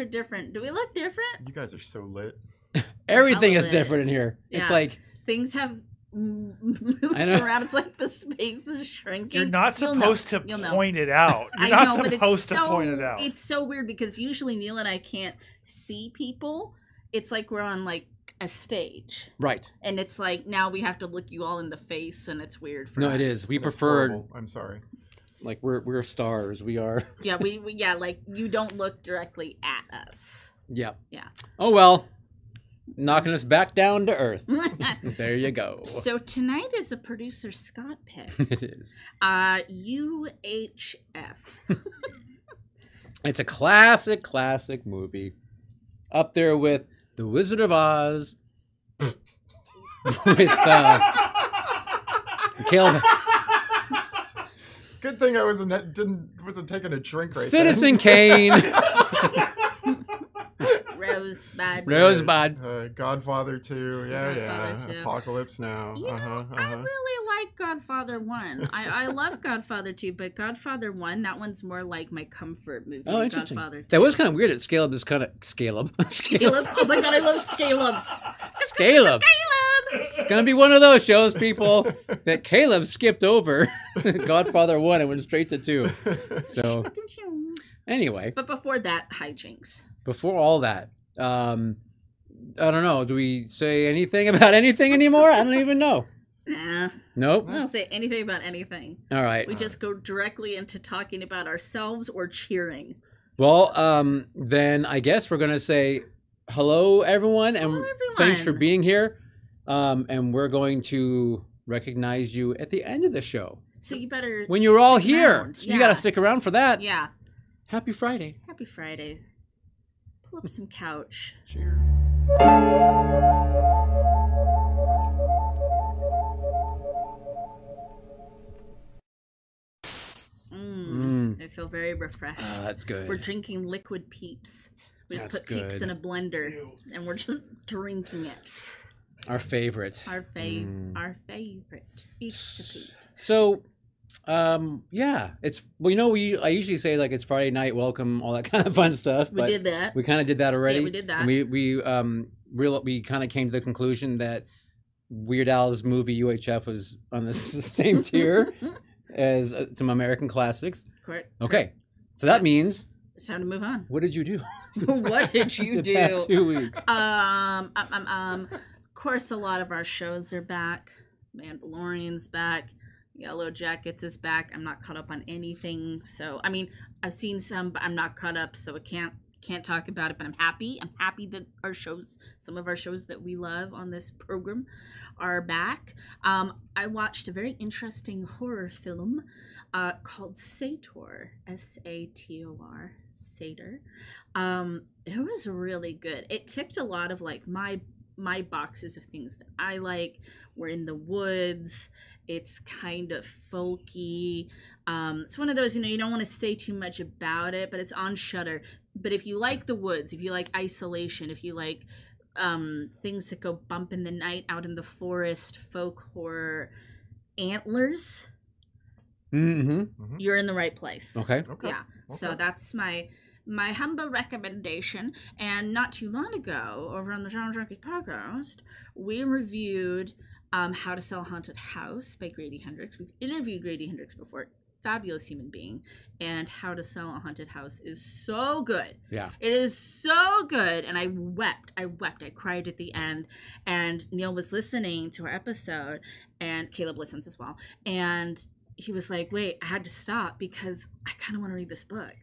the lights are different. Do we look different? You guys are so lit. Everything is lit. different in here. It's like Things have m- moved around. It's like the space is shrinking. You're not supposed to point it out. You're I not know, supposed to so, point it out. It's so weird because usually Neil and I can't see people. It's like we're on like a stage, right. and it's like now we have to look you all in the face, and it's weird for No, us. it is. We That's prefer horrible. I'm sorry. Like we're we're stars. We are. Yeah, we, we yeah like you don't look directly at us. Yeah. Yeah. Oh well. Knocking us back down to earth. There you go. so tonight is a producer Scott pick. it is. Uh, UHF. It's a classic, classic movie. Up there with The Wizard of Oz. with uh, Caleb Good thing I wasn't didn't wasn't taking a drink right Citizen then. Kane. Rosebud. Rosebud. Uh, Godfather 2. Yeah, yeah. Godfather 2. Apocalypse Now. You uh-huh, I uh-huh. really like Godfather 1. I, I love Godfather 2, but Godfather 1, that one's more like my comfort movie. Oh, interesting. Godfather 2. That was kind of weird that Caleb is kind of Caleb. Caleb. Oh my god, I love Caleb. Caleb. Caleb! It's gonna be one of those shows, people, that Caleb skipped over Godfather one and went straight to two. So anyway, But before that, hijinks. before all that, um, I don't know. Do we say anything about anything anymore? I don't even know. Nah, Nope. I don't say anything about anything. All right. We just go directly into talking about ourselves or cheering. Well, um, then I guess we're gonna say hello, everyone, and Hello, thanks for being here. Um, and we're going to recognize you at the end of the show So you better when you're all here. So you got to stick around for that. Yeah. Happy Friday. Happy Friday. Pull up some couch. Mm, Mm. I feel very refreshed. Ah, that's good. We're drinking liquid peeps. We just That's put peeps in a blender and we're just drinking it. Our favorite. Our fav, Mm. our favorite. Peeps to peeps. So, um, yeah, it's well, you know, we I usually say like it's Friday night, welcome, all that kind of fun stuff. We did that. We kind of did that already. we did that. And we we um real we kind of came to the conclusion that Weird Al's movie UHF was on the same tier as uh, some American classics. Correct. Okay, so that means It's time to move on. what did you do? what did you the past do? two weeks. Um, um, um, um, of course, a lot of our shows are back. Mandalorian's back. Yellow Jackets is back. I'm not caught up on anything, so I mean, I've seen some, but I'm not caught up, so I can't can't talk about it. But I'm happy. I'm happy that our shows, some of our shows that we love on this program, are back. Um, I watched a very interesting horror film uh, called Sator. S A T O R. Sator. Um, it was really good. It ticked a lot of like my my boxes of things that I like. We're in the woods. It's kind of folky. Um, it's one of those, you know, you don't want to say too much about it, but it's on Shudder. But if you like the woods, if you like isolation, if you like um, things that go bump in the night out in the forest, folk horror, antlers, Mm-hmm. you're in the right place. Okay. Okay. Yeah. So that's my my humble recommendation. And not too long ago, over on the Genre Junkies podcast, we reviewed um, How to Sell a Haunted House by Grady Hendrix. We've interviewed Grady Hendrix before. Fabulous human being. And How to Sell a Haunted House is so good. Yeah. It is so good. And I wept. I wept. I cried at the end. And Neil was listening to our episode, and Caleb listens as well. And he was like, wait, I had to stop because I kind of want to read this book.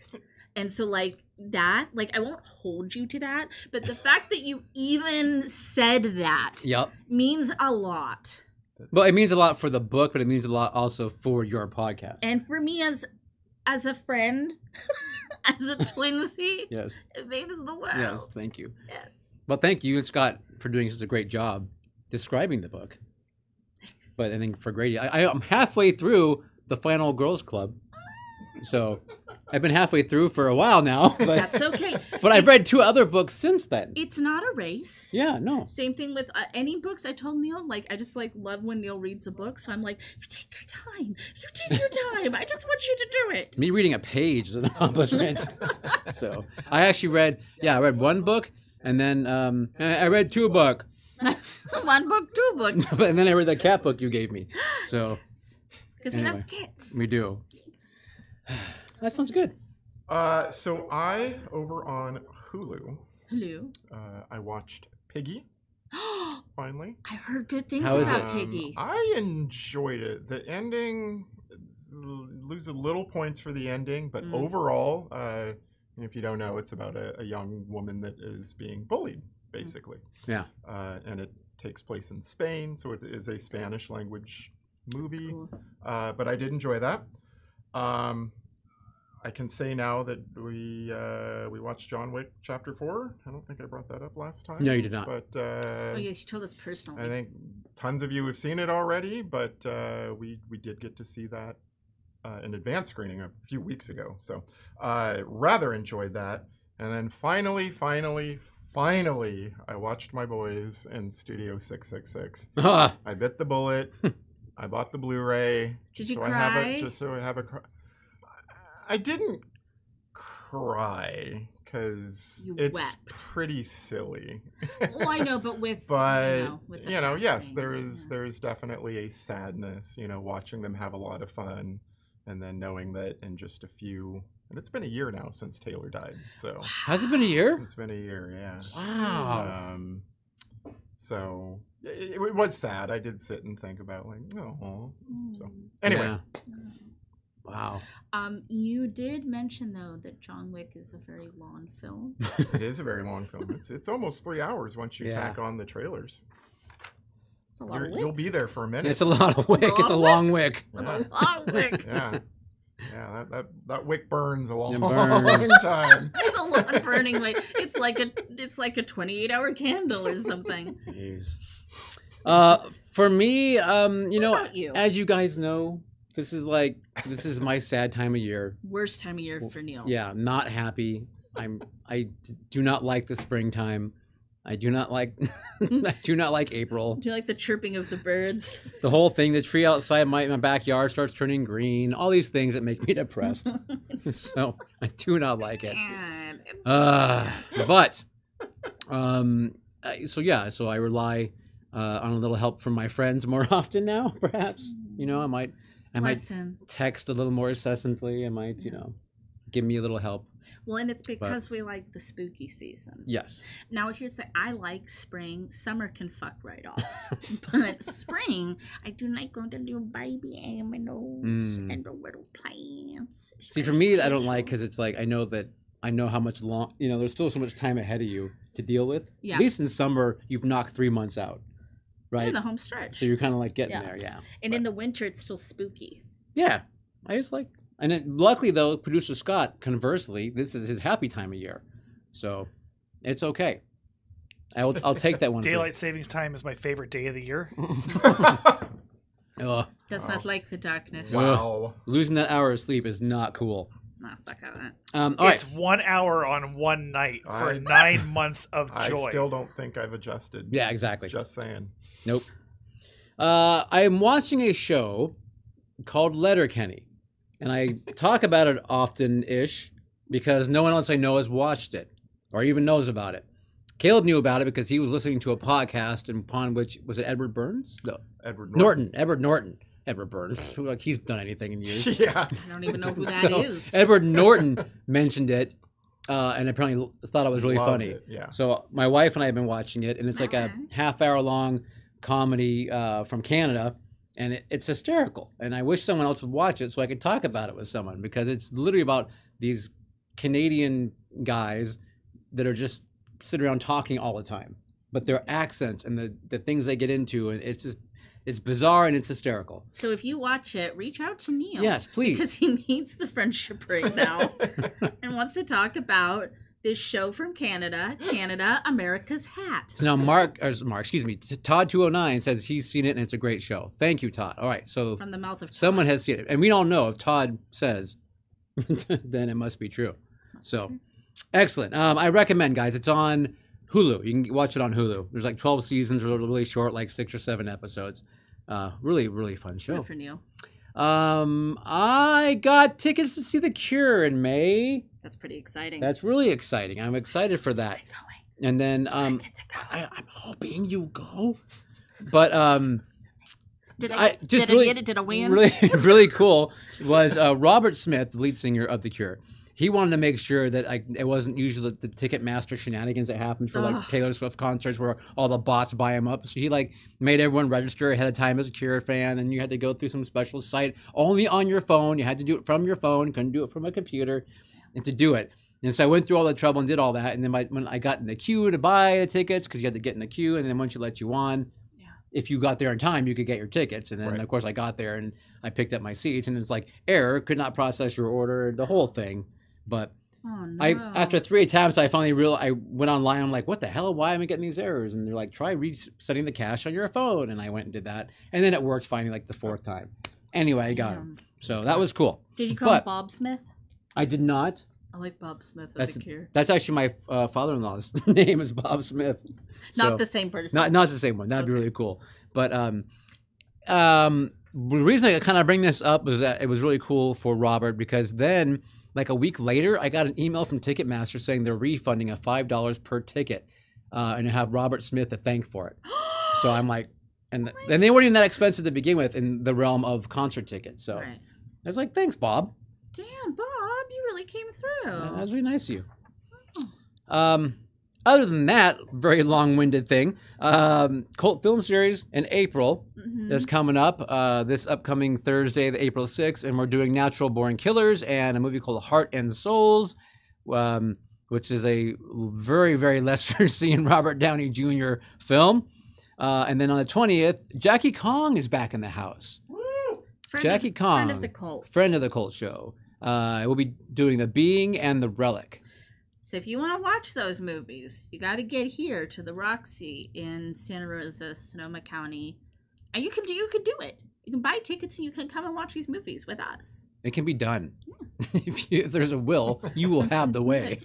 And so, like, that, like, I won't hold you to that, but the fact that you even said that Yep. means a lot. Well, it means a lot for the book, but it means a lot also for your podcast. And for me, as as a friend, as a twinsy, yes. it means the world. Yes. Thank you. Yes. Well, thank you, Scott, for doing such a great job describing the book. But I think for Grady, I, I, I'm halfway through the final Girls Club, so I've been halfway through for a while now, but That's okay. but I've read two other books since then. It's not a race. Yeah, no. Same thing with uh, any books. I told Neil, like, I just like love when Neil reads a book. So I'm like, you take your time. You take your time. I just want you to do it. Me reading a page is an accomplishment. so I actually read, yeah, I read one book, and then um, I read two book, One book, two book. and then I read the cat book you gave me. So Because we Anyway. have kids. we do. That sounds good. Uh, so I over on Hulu, Hello. uh, I watched Piggy finally. I heard good things How is about? Piggy. Um, I enjoyed it. The ending lose a little points for the ending, but Mm. overall, uh, if you don't know, it's about a, a young woman that is being bullied, basically. Yeah. Uh, and it takes place in Spain, so it is a Spanish language That's movie. cool. Uh, but I did enjoy that. Um, I can say now that we uh, we watched John Wick Chapter Four. I don't think I brought that up last time. No, you did not. But uh, Oh yes, you told us personally. I think tons of you have seen it already, but uh, we we did get to see that uh, in advance screening a few weeks ago. So uh, rather enjoyed that. And then finally, finally, finally, I watched my boys in Studio Six Six Six. I bit the bullet. I bought the Blu-ray. Did just you so I have cry? it, just so I have a. Cry. I didn't cry because it's wept. pretty silly. well, I know, but with but you know, with the you know, yes, there is yeah. there is definitely a sadness. You know, watching them have a lot of fun, and then knowing that in just a few. And it's been a year now since Taylor died, so has it been a year? it's been a year, yeah. Wow. Um, so it, it was sad. I did sit and think about like, oh. So Mm. anyway, Yeah. Wow. Um, you did mention though that John Wick is a very long film. it is a very long film. It's it's almost three hours once you Yeah. tack on the trailers. It's a lot You're, of you'll wick. be there for a minute. It's a lot of wick. It's a long wick. yeah. A long wick. yeah. Yeah, that, that, that wick burns a long, It long burns. time. It's a long burning wick. It's like a it's like a twenty eight hour candle or something. Jeez. Uh, for me, um, you What know, about you? as you guys know, this is like this is my sad time of year. Worst time of year for Neil. Yeah, not happy. I'm I do not like the springtime. I do not like I do not like April. Do you like the chirping of the birds? The whole thing, the tree outside my, my backyard starts turning green. All these things that make me depressed. So I do not like it. Uh, but um, so yeah, so I rely uh, on a little help from my friends more often now. Perhaps you know I might I might him. text a little more incessantly. I might you know give me a little help. Well, and it's because we like the spooky season. Yes. Now, here's say I like spring. Summer can fuck right off. but spring, I do like going to little baby animals Mm. and the little plants. See, for me, I don't like because it's like I know that I know how much long you know. There's still so much time ahead of you to deal with. Yeah. At least in summer, you've knocked three months out, right? in the home stretch. So you're kind of like getting Yeah. there, yeah. and in the winter, it's still spooky. Yeah, I just like, and then, luckily though, producer Scott, conversely, this is his happy time of year, so it's okay. I'll I'll take that one. for- Daylight savings time is my favorite day of the year. Ugh, Does Wow. not like the darkness. Wow. wow. losing that hour of sleep is not cool. Nah, fuck out that. Um, all right, it's one hour on one night for I- nine months of joy. I still don't think I've adjusted. yeah, exactly. Just saying. Nope. Uh, I am watching a show called Letterkenny, and I talk about it often-ish because no one else I know has watched it or even knows about it. Caleb knew about it because he was listening to a podcast upon which was it Edward Burns? No, Edward Norton. Edward Norton. Edward Burns. like he's done anything in years. yeah. I don't even know who that is. So, Edward Norton mentioned it, uh, and apparently thought it was really Loved funny. it, Yeah. So my wife and I have been watching it, and it's like a half hour long comedy uh, from Canada, and it, it's hysterical. And I wish someone else would watch it so I could talk about it with someone because it's literally about these Canadian guys that are just sitting around talking all the time, but their accents and the the things they get into, and it's just it's bizarre and it's hysterical. So if you watch it, reach out to Neil. Yes, please. Because he needs the friendship right now and wants to talk about this show from Canada, Canada, America's Hat. So now Mark, or Mark, excuse me, Todd two hundred nine says he's seen it and it's a great show. Thank you, Todd. All right, so From the mouth of someone has seen it, and we all know if Todd says then it must be true. So, excellent. Um, I recommend, guys. It's on Hulu. You can watch it on Hulu. There's like 12 seasons, really, really short, like six or seven episodes. Uh, really, really fun show. Good for Neil. Um, I got tickets to see The Cure in May. That's pretty exciting. That's really exciting. I'm excited for that. going. And then um, Get to go. I, I'm hoping you go. But um, Did I- I, just did really- I get it? Did I win? really, really cool was uh, Robert Smith, the lead singer of The Cure. He wanted to make sure that like it wasn't usually the, the Ticketmaster shenanigans that happen for like Ugh. Taylor Swift concerts where all the bots buy them up. So he like made everyone register ahead of time as a Cure fan, and you had to go through some special site only on your phone. You had to do it from your phone, couldn't do it from a computer, and to do it. And so I went through all the trouble and did all that. And then my, when I got in the queue to buy the tickets, because you had to get in the queue, and then once you let you on, Yeah. if you got there in time, you could get your tickets. And then Right. of course I got there and I picked up my seats, and it's like error, could not process your order, the whole thing. But Oh no. I after three attempts, I finally real I went online. I'm like, what the hell? Why am I getting these errors? And they're like, try resetting the cache on your phone. And I went and did that, and then it worked finally like the fourth time. Anyway, I got them. So that was cool. Did you call But- him Bob Smith? I did not. I like Bob Smith That's Cure. that's actually my uh, father-in-law's name is Bob Smith. Not So- the same person. not not the same one. That'd be really cool. But um, um, the reason I kind of bring this up was that it was really cool for Robert because then, like a week later, I got an email from Ticketmaster saying they're refunding a five dollars per ticket, uh, and have Robert Smith to thank for it. So I'm like, and and they weren't even that expensive to begin with in the realm of concert tickets. So Right. I was like, thanks, Bob. Damn, Bob, you really came through. Uh, That was really nice of you. Um, other than that, very long-winded thing. Um, cult film series in April Mhm. that's coming up uh, this upcoming Thursday, the April 6th, and we're doing Natural Born Killers and a movie called Heart and Souls, um, which is a very, very lesser seen Robert Downey Jr. film. Uh, and then on the 20th, Jackie Kong is back in the house. Friend Jackie of, Friend of Kong. the cult. Friend of the Cult Show. Uh, we'll be doing The Being and The Relic. So if you want to watch those movies, you got to get here to the Roxy in Santa Rosa, Sonoma County, and you can do you can do it. You can buy tickets and you can come and watch these movies with us. It can be done. if, you, if there's a will, you will have the way.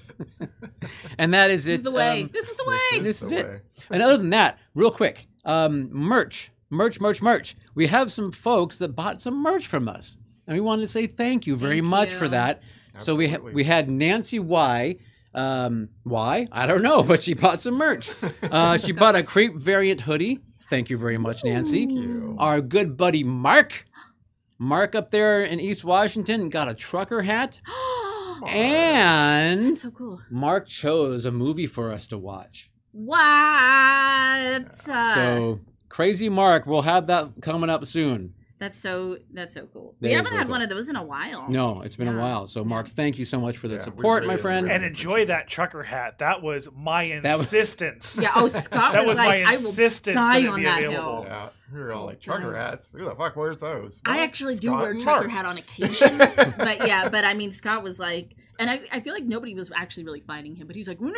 and that is This it. is the way. um, this is the This way. is This the is it. way. And other than that, real quick, um, merch, merch, merch, merch. We have some folks that bought some merch from us, and we wanted to say thank you very Thank much for you. that. So we ha- we had Nancy Y. Um, why? I don't know, but she bought some merch. Uh, she bought a crepe variant hoodie. Thank you very much, Nancy. Thank you. Our good buddy Mark, Mark up there in East Washington, got a trucker hat, and That's so cool. Mark chose a movie for us to watch. What? Uh, So crazy Mark, we'll have that coming up soon. That's so that's so cool. That we haven't had cool. one of those in a while. No, it's been a while. So Mark, thank you so much for the Yeah, we support, my friend. and enjoy that trucker hat. That was my That was- insistence. Yeah. Oh, Scott that was, was like, my I will. insistence die that it on be that available. Yeah, we were all like trucker hats. Who the fuck wears those? I Well, actually do wear a trucker Mark. hat on occasion, but yeah, but I mean, Scott was like, and I, I feel like nobody was actually really fighting him, but he's like, no,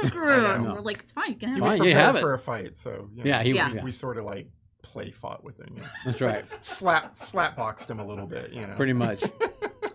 trucker I know. hat. And we're like, it's fine, you can have it. He it. was you prepared have it. for a fight, so you know, yeah, he, Yeah. yeah. we sort of like play fought with him. You know. that's right. Slap slap boxed him a little bit, you know. Pretty much.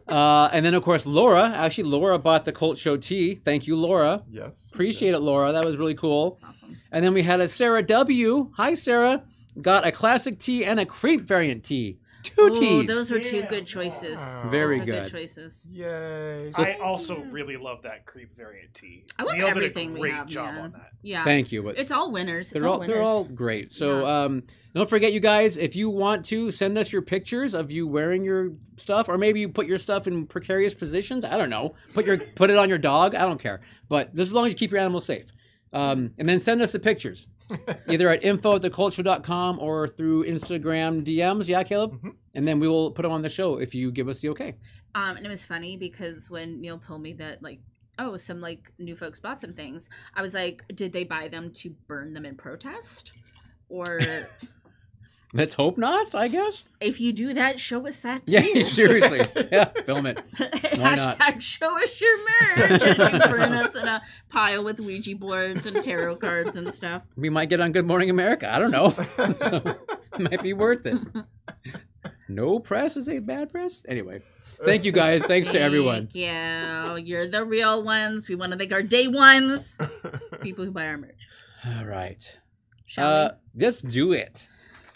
Uh, and then of course Laura. Actually, Laura bought the Cult Show tee. Thank you, Laura. Yes. Appreciate yes. it, Laura. That was really cool. That's awesome. And then we had a Sarah W. Hi, Sarah. Got a classic tee and a crepe variant tee. Two Ooh, those were two Yeah. good choices. Wow. Very Those were good. choices. Yay. So- I also really love that creep variant tee. I love Neil everything did we a great have, job man. on that. Yeah, Thank you. But it's all winners. They're all, all, winners. they're all great. So Yeah. um, don't forget, you guys, if you want to send us your pictures of you wearing your stuff, or maybe you put your stuff in precarious positions. I don't know. Put your put it on your dog. I don't care. But just as long as you keep your animals safe. Um, and then send us the pictures, either at info at thecultshow.com or through Instagram DMs. Yeah, Caleb? Mhm. And then we will put them on the show if you give us the okay. Um, and it was funny because when Neil told me that, like, oh, some like new folks bought some things, I was like, did they buy them to burn them in protest? Or Let's hope not, I guess. if you do that, show us that too. Yeah, seriously. Yeah, film it. Why not? Hashtag show us your merch. and you burn us in a pile with Ouija boards and tarot cards and stuff. We might get on Good Morning America. I don't know. Might be worth it. no press is a bad press. Anyway, thank you guys. Thanks to everyone. Thank you. You're the real ones. We want to thank our day ones, people who buy our merch. All right. Shall Uh, let's do it.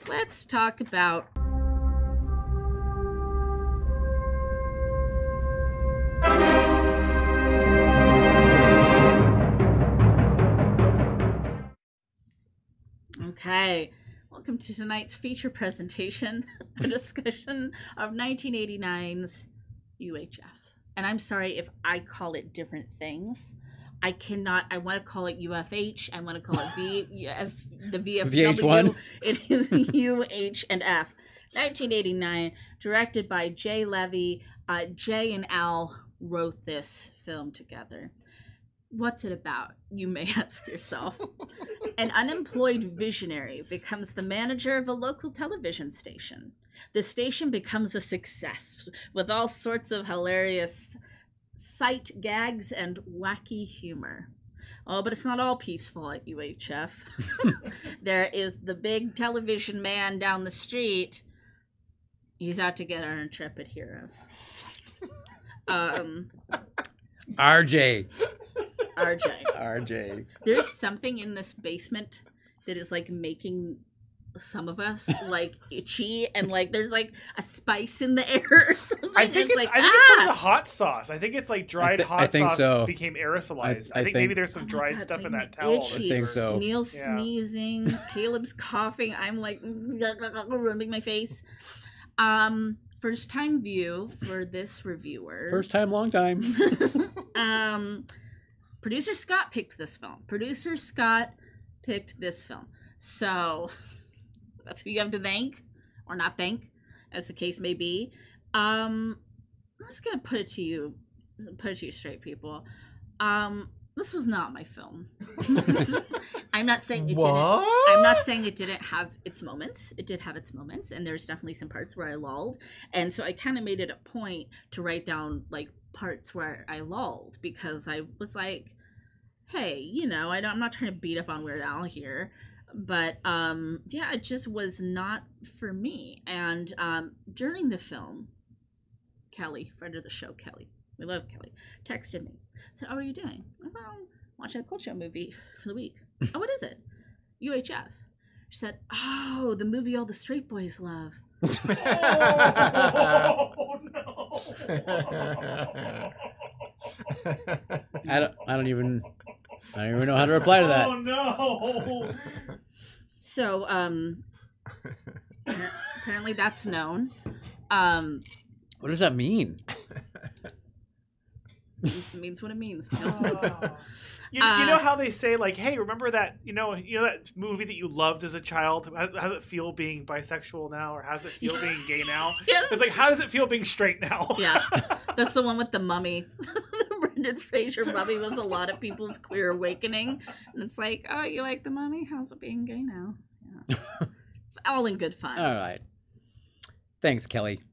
Let's talk about. Okay, welcome to tonight's feature presentation, a discussion of 1989's UHF. And I'm sorry if I call it different things. I cannot. I want to call it UFH. I want to call it V. F, the VFW. VH1? It is UH and F. 1989, directed by Jay Levey. Uh, Jay and Al wrote this film together. What's it about? You may ask yourself. An unemployed visionary becomes the manager of a local television station. The station becomes a success with all sorts of hilarious sight gags and wacky humor. Oh, but it's not all peaceful at UHF. there is the big television man down the street. He's out to get our intrepid heroes. Um, RJ. RJ. RJ. There's something in this basement that is like making some of us like itchy and like there's like a spice in the air or something. I think it's, like, I think it's some of the ah! hot sauce. I think it's like dried thi- I hot think sauce so. became aerosolized. I- I, I think, think- maybe there's some Oh dried God, stuff in that towel. itchy. I think so. Neil's Yeah. sneezing, Caleb's coughing. I'm like rubbing my face. Um, first time view for this reviewer. First time, long time. um, producer Scott picked this film. Producer Scott picked this film. So that's who you have to thank, or not thank, as the case may be. Um, I'm just gonna put it to you, put it to you straight, people. Um, this was not my film. I'm not saying it didn't. I'm not saying it didn't have its moments. It did have its moments, and there's definitely some parts where I lulled. And so I kind of made it a point to write down like parts where I lulled because I was like, hey, you know, I don't, I'm not trying to beat up on Weird Al here, but um, yeah, it just was not for me. And um, during the film, Kelly, friend of the show, Kelly, we love Kelly, texted me. Said, "How are you doing?" I said, "I'm watching a cult show movie for the week." oh, what is it? UHF. She said, "Oh, the movie all the straight boys love." Oh, no. I don't. I don't even. I don't even know how to reply to that. Oh no! So, um, apparently that's known. Um, What does that mean? means- means what it means. Oh. You, you Uh, know how they say like, "Hey, remember that you know you know that movie that you loved as a child? How, how does it feel being bisexual now, or how does it feel being gay now?" Yes. It's like, how does it feel being straight now? Yeah, that's the one with the mummy. Brendan Fraser mummy was a lot of people's queer awakening, and it's like, oh, you like the mummy? How's it being gay now? Yeah. All in good fun. All right. Thanks, Kelly.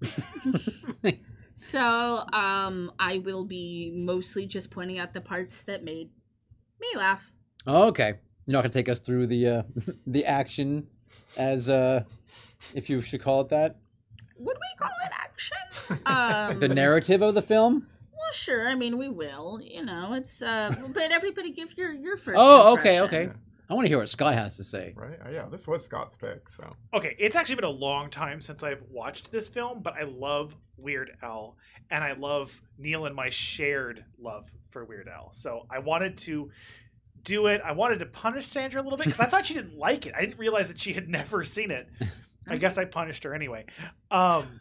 So, um, I will be mostly just pointing out the parts that made me laugh. okay. You're not gonna take us through the uh, the action, as uh, if you should call it that, Would we call it action? Um, the narrative of the film. Well, sure. I mean, we will. You know, it's. uh But everybody, give your your first. Oh, okay, impression. okay. I want to hear what Scott has to say. right? Uh, Yeah, this was Scott's pick, so. Okay, it's actually been a long time since I've watched this film, but I love Weird Al, and I love Neil and my shared love for Weird Al. So I wanted to do it. I wanted to punish Sandra a little bit because I thought she didn't like it. I didn't realize that she had never seen it. I guess I punished her anyway. Um,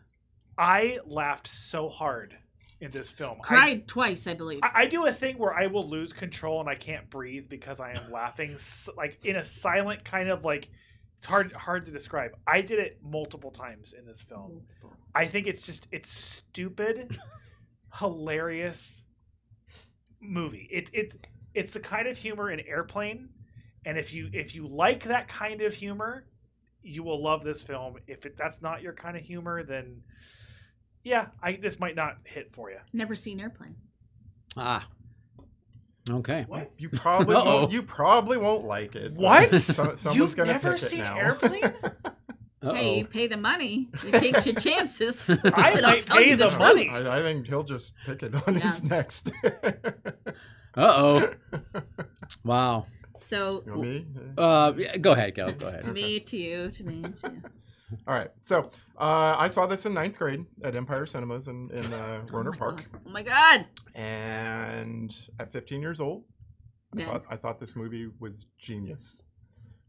I laughed so hard in this film. I- Cried twice, I believe. I, I do a thing where I will lose control and I can't breathe because I am laughing, like in a silent kind of like. It's hard hard to describe. I did it multiple times in this film. I think it's just it's stupid, hilarious movie. It it it's the kind of humor in Airplane, and if you if you like that kind of humor, you will love this film. If it, that's not your kind of humor, then yeah, I this might not hit for you. Never seen Airplane. Ah. Okay. What? You probably Uh-oh. won't, you probably won't like it. What? So, someone's You've gonna never pick it seen now. Airplane? Hey, you pay the money. You takes your chances. I might pay you the truth. money. I, I think he'll just pick it on his next. Uh-oh. Wow. So, You know me? Uh, go ahead, go. Go ahead. to me, to you, to me, to you. All right. So uh, I saw this in ninth grade at Empire Cinemas in, in uh, Oh Rohnert Park. God. Oh my god. And at 15 years old, I, thought, I thought this movie was genius.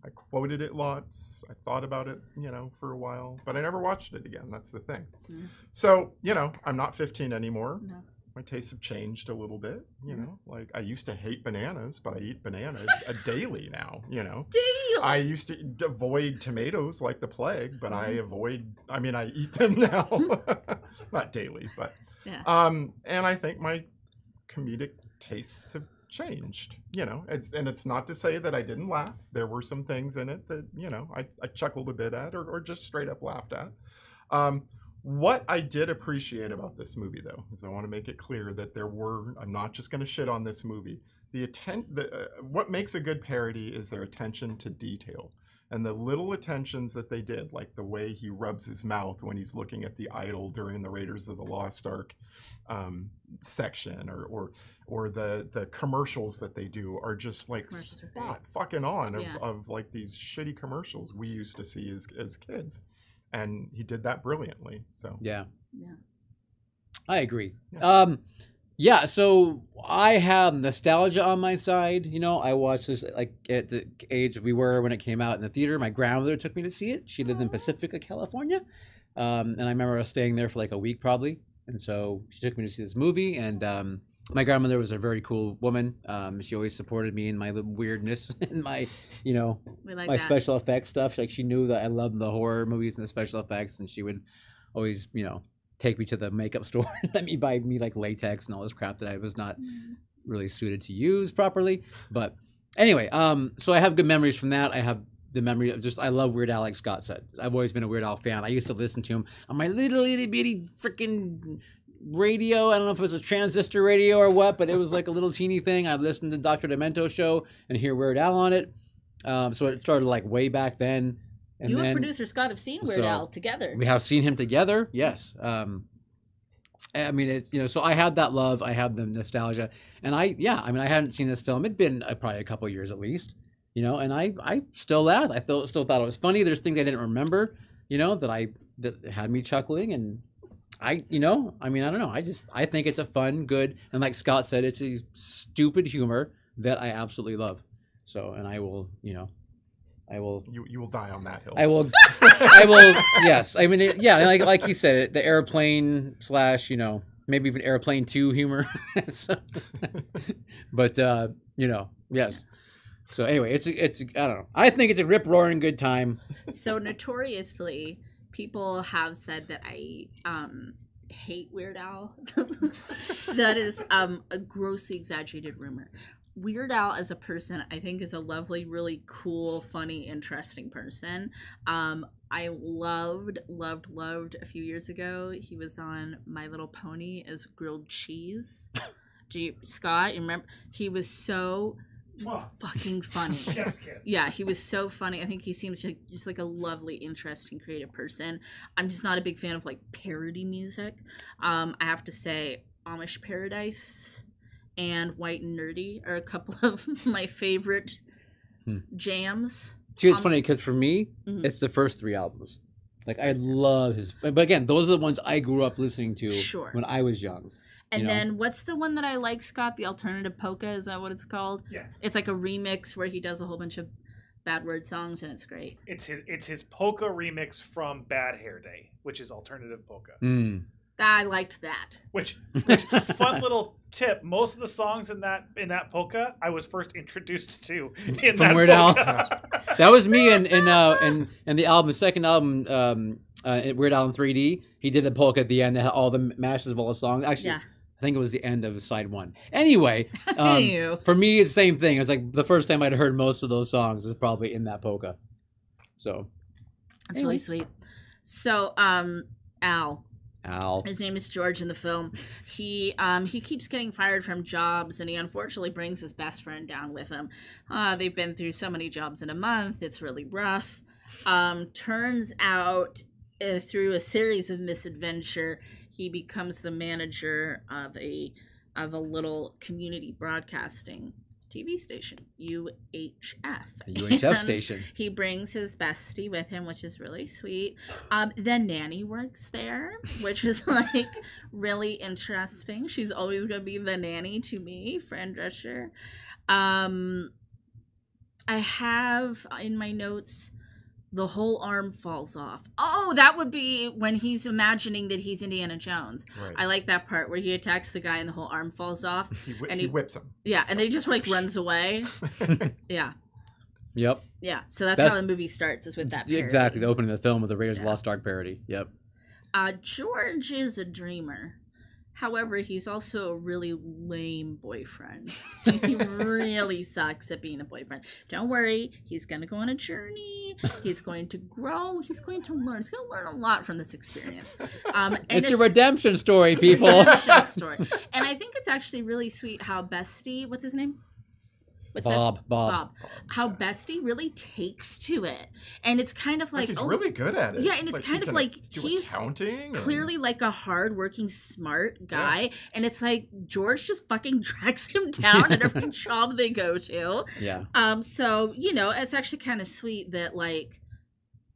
I quoted it lots. I thought about it, you know, for a while, but I never watched it again. That's the thing. Mm. So, you know, I'm not 15 anymore. No. My tastes have changed a little bit, you Mm. know. Like I used to hate bananas, but I eat bananas a daily now, you know. Deal. I used to avoid tomatoes like the plague, but I Mhm. avoid. I mean, I eat them now, not daily, but Yeah. um, and I think my comedic tastes have changed. You know, it's and it's not to say that I didn't laugh. There were some things in it that you know I, I chuckled a bit at, or, or just straight up laughed at. Um, what I did appreciate about this movie, though, is I want to make it clear that there were. I'm not just going to shit on this movie. The atten- the, uh, what makes a good parody is their attention to detail and the little attentions that they did, like the way he rubs his mouth when he's looking at the idol during the Raiders of the Lost Ark um, section, or or or the the commercials that they do are just like spot fucking on of, Yeah. of like these shitty commercials we used to see as as kids, and he did that brilliantly. So Yeah. Yeah. I agree. Yeah. Um, yeah. So I have nostalgia on my side. You know, I watched this like at the age we were when it came out in the theater. My grandmother took me to see it. She lived in Pacifica, California, um, and I remember us staying there for like a week probably. And so she took me to see this movie, and um, my grandmother was a very cool woman. Um, she always supported me in my weirdness and my, you know, like my that. special effects stuff. Like she knew that I loved the horror movies and the special effects, and she would always, you know, take me to the makeup store and let me buy me like latex and all this crap that I was not Mm. really suited to use properly. But anyway, um, so I have good memories from that. I have the memory of just I love Weird Al, like Scott said. I've always been a Weird Al fan. I used to listen to him on my little itty bitty freaking radio. I don't know if it was a transistor radio or what, but it was like a little teeny thing. I listened to Dr. Demento show and hear Weird Al on it. Um, so it started like way back then. And you then and producer Scott have seen Weird so, Al together. we have seen him together. Yes. Um, I mean, it's you know, so I had that love, I had the nostalgia, and I yeah, I mean, I hadn't seen this film. It'd been uh, probably a couple years at least, you know, and I I still laughed. I still still thought it was funny. There's things I didn't remember, you know, that I that had me chuckling, and I you know, I mean, I don't know. I just I think it's a fun, good, and like Scott said, it's a stupid humor that I absolutely love. So, and I will, you know, I will you you will die on that hill. I will. I will. Yes. I mean, it, yeah. Like like he said, it, the airplane slash, you know, maybe even airplane two humor. So- but uh, you know, yes. So anyway, it's a, it's a, I don't know. I think it's a rip roaring good time. so notoriously, people have said that I um, hate Weird Al. that is um, a grossly exaggerated rumor. Weird Al as a person, I think, is a lovely, really cool, funny, interesting person. Um, I loved, loved, loved a few years ago. He was on My Little Pony as grilled cheese. Do you, Scott? You remember? He was so. Fucking funny. Chef's kiss. Yeah, he was so funny. I think he seems like, just like a lovely, interesting, creative person. I'm just not a big fan of like parody music. Um, I have to say, Amish Paradise and White and Nerdy are a couple of my favorite Hmm. jams. See, it's Um, funny because for me, Mhm. it's the first three albums. Like I love his, but again, those are the ones I grew up listening to Sure. when I was young. And you know. then what's the one that I like, Scott? The alternative polka is that what it's called? Yes. It's like a remix where he does a whole bunch of bad word songs, and it's great. It's his it's his polka remix from Bad Hair Day, which is alternative polka. Mm. I liked that. Which, which fun little tip. Most of the songs in that in that polka I was first introduced to in From that Weird Al. That was me in in uh in, in the album, second album, um, uh, Weird Al in 3D. He did the polka at the end, that had all the mashes of all the songs. Actually, Yeah. I think it was the end of side one. Anyway, um, for me, it's the same thing. It's like the first time I'd heard most of those songs is probably in that polka. So, That's Anyway. really sweet. So, um, Al, Al. his name is George in the film. He um he keeps getting fired from jobs, and he unfortunately brings his best friend down with him. Uh, they've been through so many jobs in a month; it's really rough. Um, turns out uh, through a series of misadventure, he becomes the manager of a of a little community broadcasting TV station, UHF. UHF station. He brings his bestie with him, which is really sweet. Um, the nanny works there, which is like really interesting. She's always gonna be the nanny to me, Fran Drescher. Um, I have in my notes the whole arm falls off. Oh, that would be when he's imagining that he's Indiana Jones. Right. I like that part where he attacks the guy and the whole arm falls off. he, whi- and he he- whips him. Yeah, and then he just like runs away. Yeah, Yep. yeah. So that's, how the movie starts is with that. It's- Exactly. The opening of the film with the Raiders of the Yeah. Lost Ark parody. Yep. Uh, George is a dreamer. However, he's also a really lame boyfriend. he really sucks at being a boyfriend. Don't worry, he's going to go on a journey. He's going to grow. He's going to learn. He's going to learn a lot from this experience. Um, and It's a redemption story, people. redemption story. And I think it's actually really sweet how Bestie, what's his name? What's Bob. Bob. Bob. How Bestie really takes to it. And it's kind of Like, like, he's oh, really good at it. Yeah, and it's Like, kind of like he's accounting. and- clearly like a hardworking, smart guy, and it's like George just fucking tracks him down at every job they go to. Yeah. Um, so you know, it's actually kind of sweet that like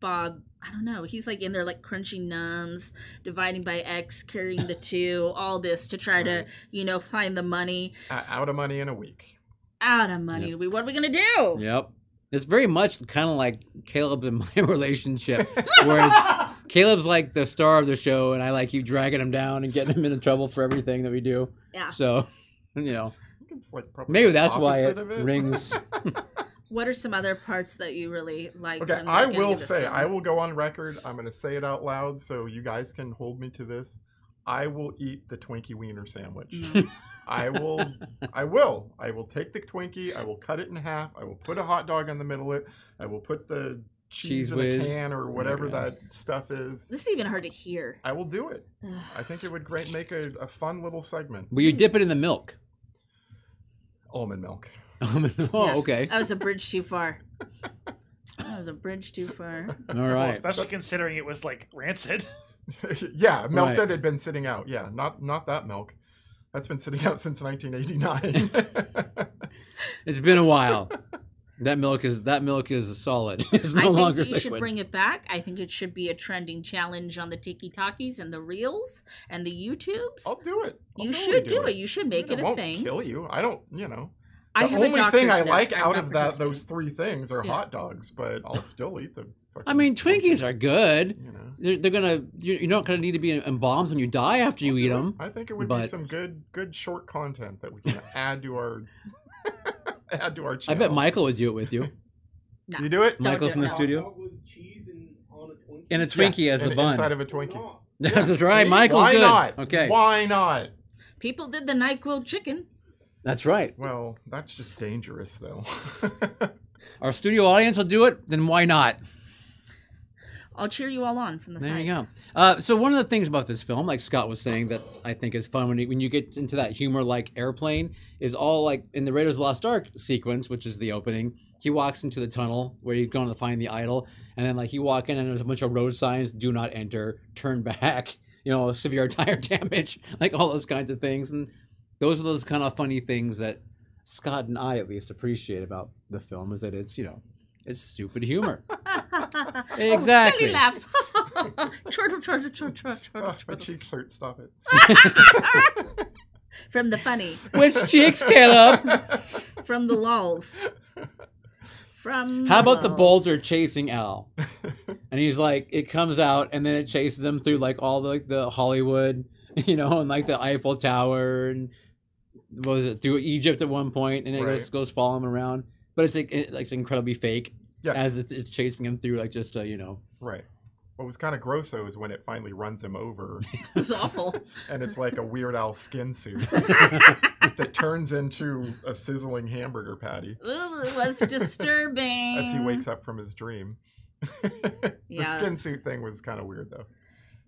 Bob. I don't know. He's like in there like crunching nums, dividing by X, carrying the two, all this to try to you know find the money. A- out of money in a week. Out of money. We what are we gonna do? Yep. It's very much kind of like Caleb and my relationship. Whereas Caleb's like the star of the show, and I like you dragging him down and getting him into trouble for everything that we do. Yeah. So, you know, I think it's like maybe that's why it, it. rings. What are some other parts that you really like? Okay, I will say, film? I will go on record. I'm going to say it out loud so you guys can hold me to this. I will eat the Twinkie Wiener sandwich. No. Mm. I will. I will. I will take the Twinkie. I will cut it in half. I will put a hot dog in the middle of it. I will put the cheese Cheese in a can or whatever Yeah. that stuff is. This is even hard to hear. I will do it. I think it would great make a, a fun little segment. Will you dip it in the milk? Almond milk. oh, Yeah. okay. That was a bridge too far. That was a bridge too far. All Well, right. especially considering it was like rancid. yeah, milk Right. that had been sitting out. Yeah, not not that milk. That's been sitting out since 1989. It's been a while. That milk is that milk is solid. It's no I think longer you should bring it back. I think it should be a trending challenge on the Tiki Talkies and the Reels and the YouTubes. I'll do it. I'll you should do it. You should make it it a won't thing. kill you. I don't. You know. I The have only doctor's thing I like out of that those three things are Yeah. hot dogs, but I'll still eat the. I mean, Twinkies are good. You know. They're, they're gonna. You're you're not gonna need to be embalmed when you die after you eat them. I think it would be some good, good short content that we can add to our, add to our I bet Michael would do it with you. You do it Don't Michael do from it. the No. studio. Hot dog with cheese and on a Twinkie? And a Twinkie as in- the bun. inside of a Twinkie. That's Yeah, right. see? Michael's Why good. not? Okay. Why not? People did the NyQuil chicken. That's right. Well, that's just dangerous, though. Our studio audience will do it. Then why not? I'll cheer you all on from the There side. you go. Uh, so one of the things about this film, like Scott was saying, that I think is fun when you, when you get into that humor, like airplane, is all like in the Raiders of the Lost Ark sequence, which is the opening. He walks into the tunnel where he's going to find the idol, and then like you walk in and there's a bunch of road signs: "Do not enter," "Turn back," you know, severe tire damage, like all those kinds of things. And those are those kind of funny things that Scott and I at least appreciate about the film is that it's you know it's stupid humor. Exactly. Oh, Billy laughs. chortle, chortle, chortle, chortle, oh, my cheeks hurt. Stop it. From the funny. Which cheeks, Caleb? From the lulls. From How about the lulls. boulder chasing Al? And he's like, it comes out, and then it chases him through like all the like, the Hollywood, you know, and like the Eiffel Tower, and what was it through Egypt at one point, and it Right. goes goes following him around. But it's like it, like it's incredibly fake yes. as it's, it's chasing him through like just a you know. right. What was kind of gross though is when it finally runs him over, It was awful. and it's like a Weird Al skin suit that turns into a sizzling hamburger patty Ooh, it was disturbing. as he wakes up from his dream. the Yeah. skin suit thing was kind of weird though.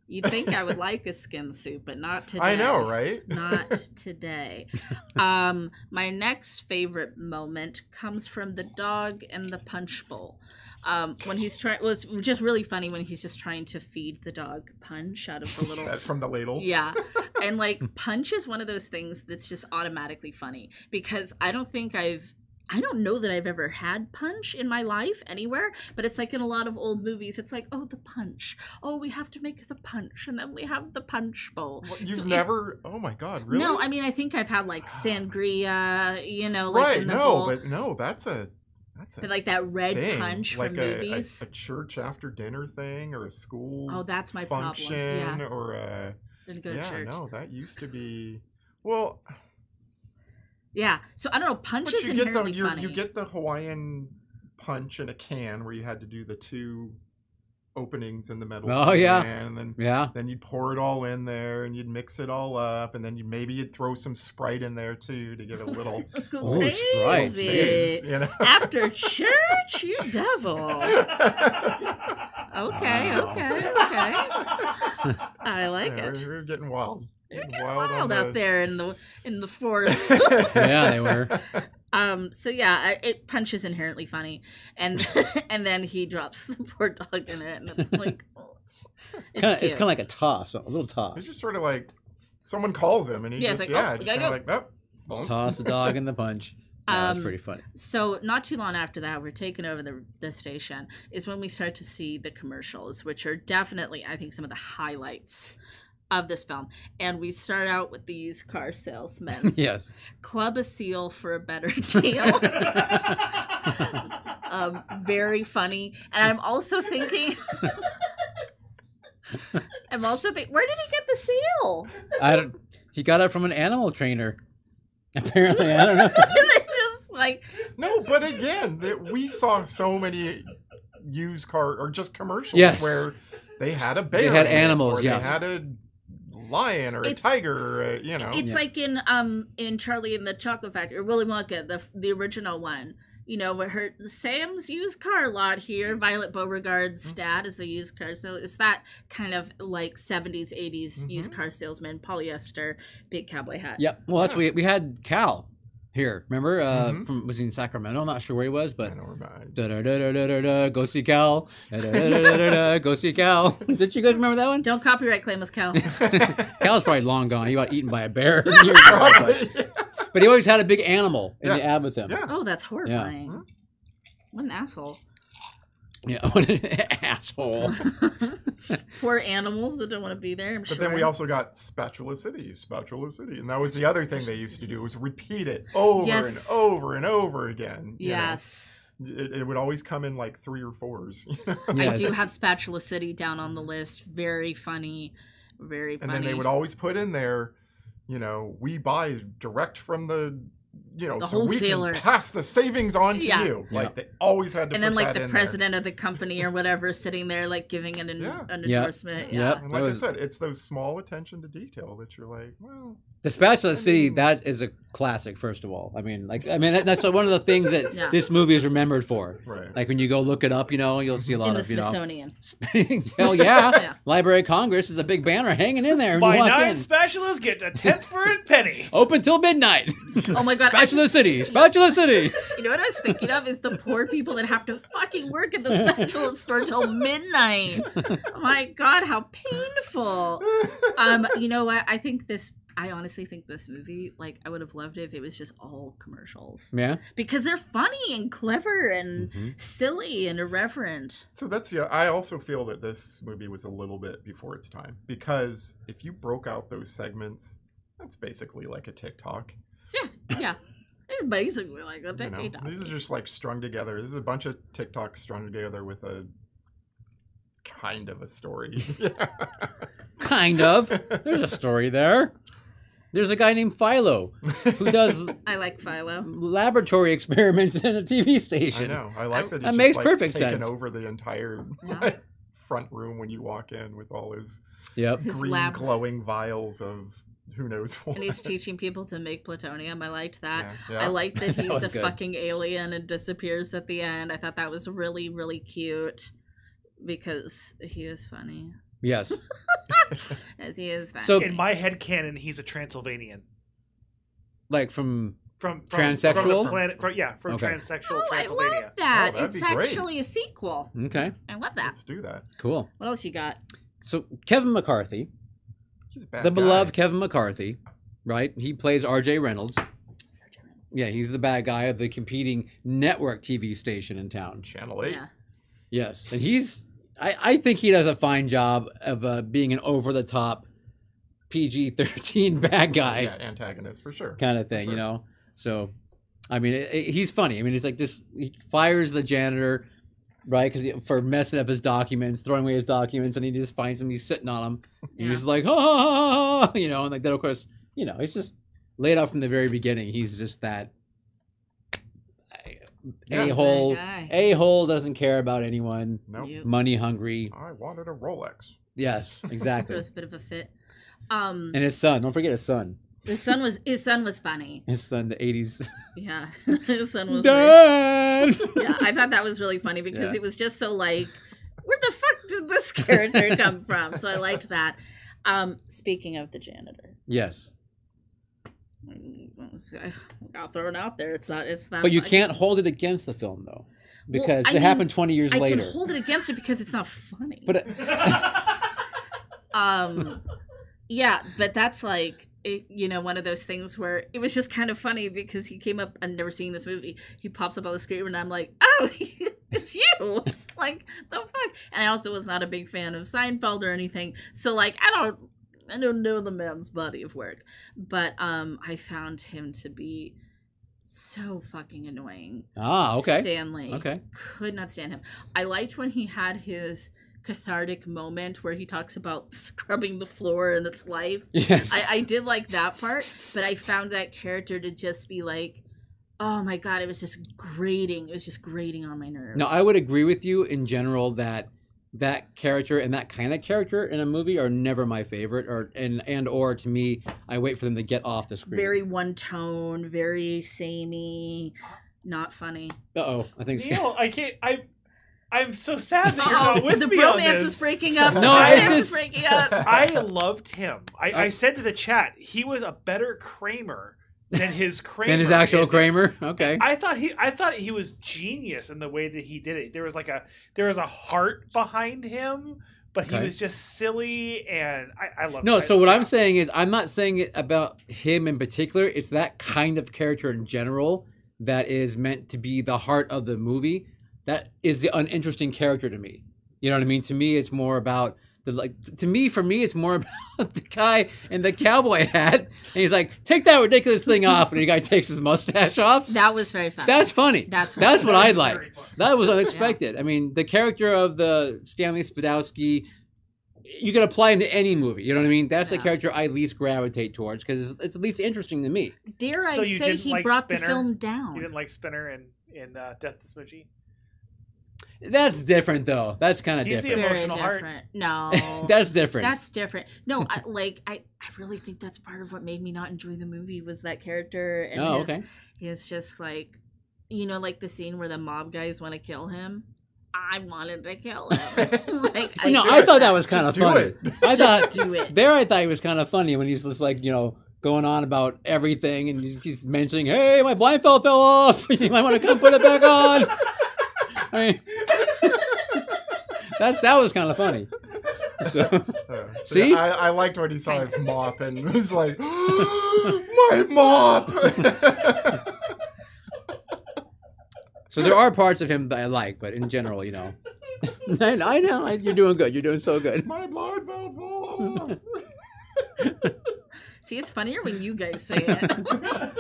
You'd think I would like a skin suit, but not today. I know, right? Not today. Um, my next favorite moment comes from the dog and the punch bowl. Um, when he's trying, well, it's just really funny when he's just trying to feed the dog punch out of the little That's from the ladle. yeah. And like punch is one of those things that's just automatically funny because I don't think I've I don't know that I've ever had punch in my life anywhere, but it's like in a lot of old movies, it's like, oh, the punch. Oh, we have to make the punch, and then we have the punch bowl. What, You've So if- never. oh my God! Really? No, I mean, I think I've had like sangria, you know, like right. in the No, bowl. but no, that's a that's a but like that red thing. punch like from a, a- movies. A, church after dinner thing, or a school. Oh, that's my problem. function, Yeah. or a Didn't go to yeah. church. No, that used to be. Well, Yeah. So I don't know. Punch but is you get the you funny. you get the Hawaiian punch in a can where you had to do the two openings in the middle. Oh, yeah. and then Yeah. then you'd pour it all in there and you'd mix it all up and then you maybe you'd throw some sprite in there too to get a little Go Oh, crazy. right. fizz, you know After church, you devil. Okay, Wow. okay, okay. I like Yeah, it. We're, we're getting wild. You're Getting getting on wild the- out there in the in the forest. Yeah, they were. um. So yeah, it punch is inherently funny, and and then he drops the poor dog in it, and it's like, oh, it's Kinda, it's kind of like a toss, a little toss. It's toss. just sort of like someone calls him and he Yeah, just like, yeah, oh, we just gotta kind of like oh. Toss the dog in the punch. Yeah, that's Um, pretty funny. So not too long after that, we're taking over the the station. Is when we start to see the commercials, which are definitely, I think, some of the highlights of this film. And we start out with the used car salesman. Yes. Club a seal for a better deal. um, very funny. And I'm also thinking. I'm also thinking, where did he get the seal? I don't. He got it from an animal trainer. Apparently, I don't know. they just like No, but again, that we saw so many used car or just commercials Yes. where they had a bear, They had animals, or yeah. they had a lion or a tiger, or a, you know. It's Yeah. like in um in Charlie and the Chocolate Factory, or Willy Wonka, the the original one. You know, where her Sam's used car lot here. Violet Beauregarde's Mm-hmm. dad is a used car so It's that kind of like seventies, 80s used car salesman, polyester, big cowboy hat. Yep. Well, that's we we had Cal here. Remember? Uh, Mhm. from was he in Sacramento? I'm not sure where he was, I but don't remember. da da da da da da da. Go see Cal. Da da da da da da. Go see Cal. Did you guys remember that one? Don't copyright claim us, Cal. Cal's probably long gone. He got eaten by a bear. but, but he always had a big animal in Yeah. the ad with him. Yeah. oh, that's horrifying. Mhm. What an asshole. Yeah. What an asshole. Poor animals that don't want to be there. I'm But sure. then we also got Spatula City, Spatula City, and that was the other thing they used to do was repeat it over Yes. and over and over again. you know. Yes. it, it would always come in like three or fours, I Yes. do have Spatula City down on the list. Very funny. Very and then they would always put in there, you know, we buy direct from the, you know, The so we wholesaler. can pass the savings on to Yeah. you. Yeah. Like they always had to. and then like that the in president of the company or whatever sitting there like giving it an, Yeah. an endorsement. Yep. Yeah. There. And like was- I said, it's those small attention to detail that you're like, well, The Spatula I City, that is a classic. First of all, I mean, like, I mean, that- that's one of the things that Yeah. this movie is remembered for. right. Like when you go look it up, you know, you'll see a lot In the of, you know, Smithsonian. hell yeah, Yeah. Library of Congress is a big banner hanging in there. When Buy you walk nine in. spatulas, get a tenth for a penny. Open till midnight. Oh my god. I- Spatula City, Spatula City. you know what I was thinking of is the poor people that have to fucking work at the spatula store till midnight. Oh my god, how painful. Um, you know what? I think this I honestly think this movie, like, I would have loved it if it was just all commercials. Yeah. Because they're funny and clever and Mhm. silly and irreverent. So that's yeah. I also feel that this movie was a little bit before its time because if you broke out those segments, that's basically like a TikTok. Yeah, yeah. It's basically like a You know, TikTok. these are just like strung together. This is a bunch of TikToks strung together with a kind of a story. Kind of. There's a story there. There's a guy named Philo who does I like Philo. laboratory experiments in a TV station. I know. I like that. That he's makes just, like, perfect taken sense. over the entire Yeah. front room when you walk in with all his Yep. His green lab. glowing vials of who knows what. And he's teaching people to make plutonium. I liked that. Yeah, I yeah. like that That he's was a good. fucking alien and disappears at the end. I thought that was really, really cute because he is funny. Yes. as he is. funny. So- In my head canon, he's a Transylvanian. Like from From, from Transsexual? From the planet, from, yeah, from Okay. transsexual oh, I love that. Oh, it's be great. actually a sequel. okay, I love that. Let's do that. cool. What else you got? So Kevin McCarthy, He's a bad the guy. beloved Kevin McCarthy, right? He plays R.J. Reynolds. Yeah, he's the bad guy of the competing network TV station in town. Channel Eight. Yeah. Yes, and he's. I, I think he does a fine job of uh, being an over the top PG thirteen bad guy Yeah, antagonist for sure. kind of thing, you know. So, I mean, it, it- he's funny. I mean, he's like just he fires the janitor, right? Because for messing up his documents, throwing away his documents, and he just finds him. He's sitting on him, And Yeah. he's like, oh, you know, and like that. Of course, you know, he's just laid out from the very beginning. He's just that a hole. A hole doesn't care about anyone. Nope. Yep. Money hungry. I wanted a Rolex. Yes, exactly. it was a bit of a fit. Um, and his son. Don't forget his son. His son was his son was funny. His son, the '80s. Yeah, his son was. Dad. yeah, I thought that was really funny because Yeah. it was just so like, where the fuck did this character come from? So I liked that. Um, speaking of the janitor, yes, I'll throw it out there. It's not. It's not. but you fun- can't hold it against the film though, because I it mean, happened 20 years I later. can hold it against it because it's not funny. But it, um, yeah, but that's like. It, you know, one of those things where it was just kind of funny because he came up. I've never seen this movie. He pops up on the screen, and I'm like, "Oh, it's you!" like the fuck. And I also was not a big fan of Seinfeld or anything, so like I don't, I don't know the man's body of work, but um, I found him to be so fucking annoying. ah, okay, Stanley. okay. Could not stand him. I liked when he had his cathartic moment where he talks about scrubbing the floor and its life. Yes. I, I did like that part, but I found that character to just be like, oh my god, it was just grating. It was just grating on my nerves. no, I would agree with you in general that that character and that kind of character in a movie are never my favorite, or and and or to me, I wait for them to get off the screen. very one tone, very samey, not funny. Uh oh, I think. Neil, I can't. I. I'm so sad that you're Oh, not with the me on bromance this. is breaking up. No, the it's bromance is breaking up. I loved him. I, I I- said to the chat, he was a better Kramer than his Kramer. and his actual. Kramer. Okay. I thought he I thought he was genius in the way that he did it. There was like a there was a heart behind him, but he Okay. was just silly and I, I love No, it. so what Yeah. I'm saying is I'm not saying it about him in particular. It's that kind of character in general that is meant to be the heart of the movie. That is the uninteresting character to me. You know what I mean? To me, it's more about the like. To me, for me, it's more about the guy in the cowboy hat, and he's like, "Take that ridiculous thing off," and the guy takes his mustache off. That was very funny. That's funny. That's That's what I was like. That was unexpected. I mean, the character of the Stanley Spadowski, you can apply him to any movie. You know what I mean? That's the character I least gravitate towards because it's, it's at least interesting to me. Dare I So say he like brought the film down? You didn't like Spinner and in uh, Death Smoochy? That's different, though. That's kind of He's the different. Very emotional heart. different. No, that's different. That's different. No, I, like I, I really think that's part of what made me not enjoy the movie was that character and oh, his, okay. his just like, you know, like the scene where the mob guys want to kill him. I wanted to kill him. like, See, no, do I it. thought that was kind of Just do funny. it. I thought Just do it. there, I thought he was kind of funny when he's just like, you know, going on about everything and he's, he's mentioning, "Hey, my blindfold fell off. you might want to come put it back on." I mean, that's that was kind of funny. So, Uh, so See? I, I liked when he saw his mop and was like, "My mop!" so there are parts of him that I like, but in general, you know, I, I know I, you're doing good. You're doing so good. My blindfold fell off. See, it's funnier when you guys say it.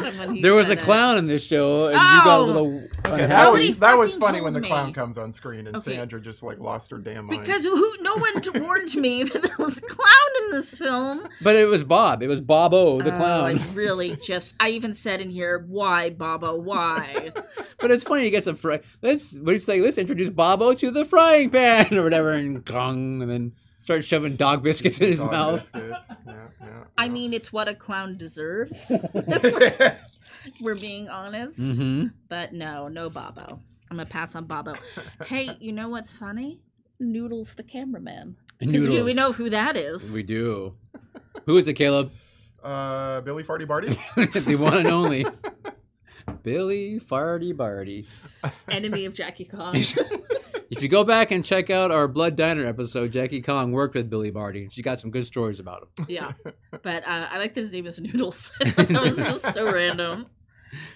Than when he There was a said it. clown in this show, and you got a Oh! little Okay, that was that was funny when the clown me. comes on screen and Okay. Sandra just like lost her damn mind. Because who? No one warned me that there was a clown in this film. But it was Bob. It was Bobo, the Oh, clown. I really just. I even said in here, "Why, Baba? Why?" But it's funny. You get some fry. Let's what do you say? Let's introduce Bobo to the frying pan or whatever, and gong, and then start shoving dog biscuits in his Dog mouth. biscuits. Yeah, yeah, I yeah. mean, it's what a clown deserves. We're being honest. Mm-hmm. But no, no Bobo. I'm gonna pass on Bobo. Hey, you know what's funny? Noodles the cameraman. Because we, we know who that is. We do. Who is it, Caleb? Uh, Billy Farty Barty. the one and only Billy Farty Barty. Enemy of Jackie Kong. If you go back and check out our Blood Diner episode, Jackie Kong worked with Billy Barty. And she got some good stories about him. yeah. But uh, I like that his name is Noodles. that was just so random.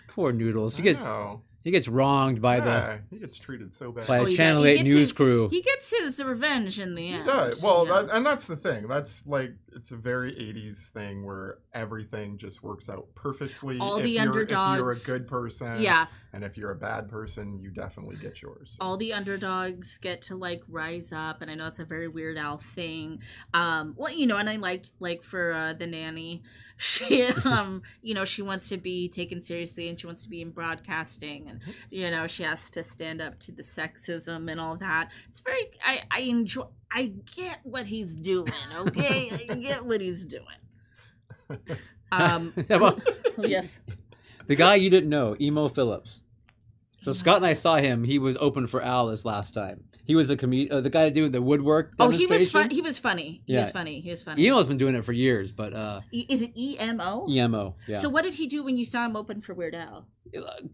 Poor Noodles. He gets Oh, he gets wronged by the he gets treated so bad. by a he Channel 8 news his- crew. He gets his revenge in the end. does. Well, you know? that, and that's the thing. That's like it's a very '80s thing where everything just works out perfectly. All if the you're, If you're a good person, yeah, and if you're a bad person, you definitely get yours. all the underdogs get to like rise up, and I know it's a very Weird Al thing. Um, well, you know, and I liked like for uh, the nanny, she um, you know, she wants to be taken seriously, and she wants to be in broadcasting, and you know, she has to stand up to the sexism and all that. It's very, I, I enjoy. I get what he's doing. Okay, I get what he's doing. Um, about yes. the guy you didn't know, Emo Philips. So Scott and I saw him. He was open for Al this last time. He was a comedian, uh, the guy doing the woodwork. Oh, he was fun. He was funny. He Yeah. was funny. He was funny. Emo's been doing it for years, but uh, E- Is it EMO? EMO, yeah, So what did he do when you saw him open for Weird Al?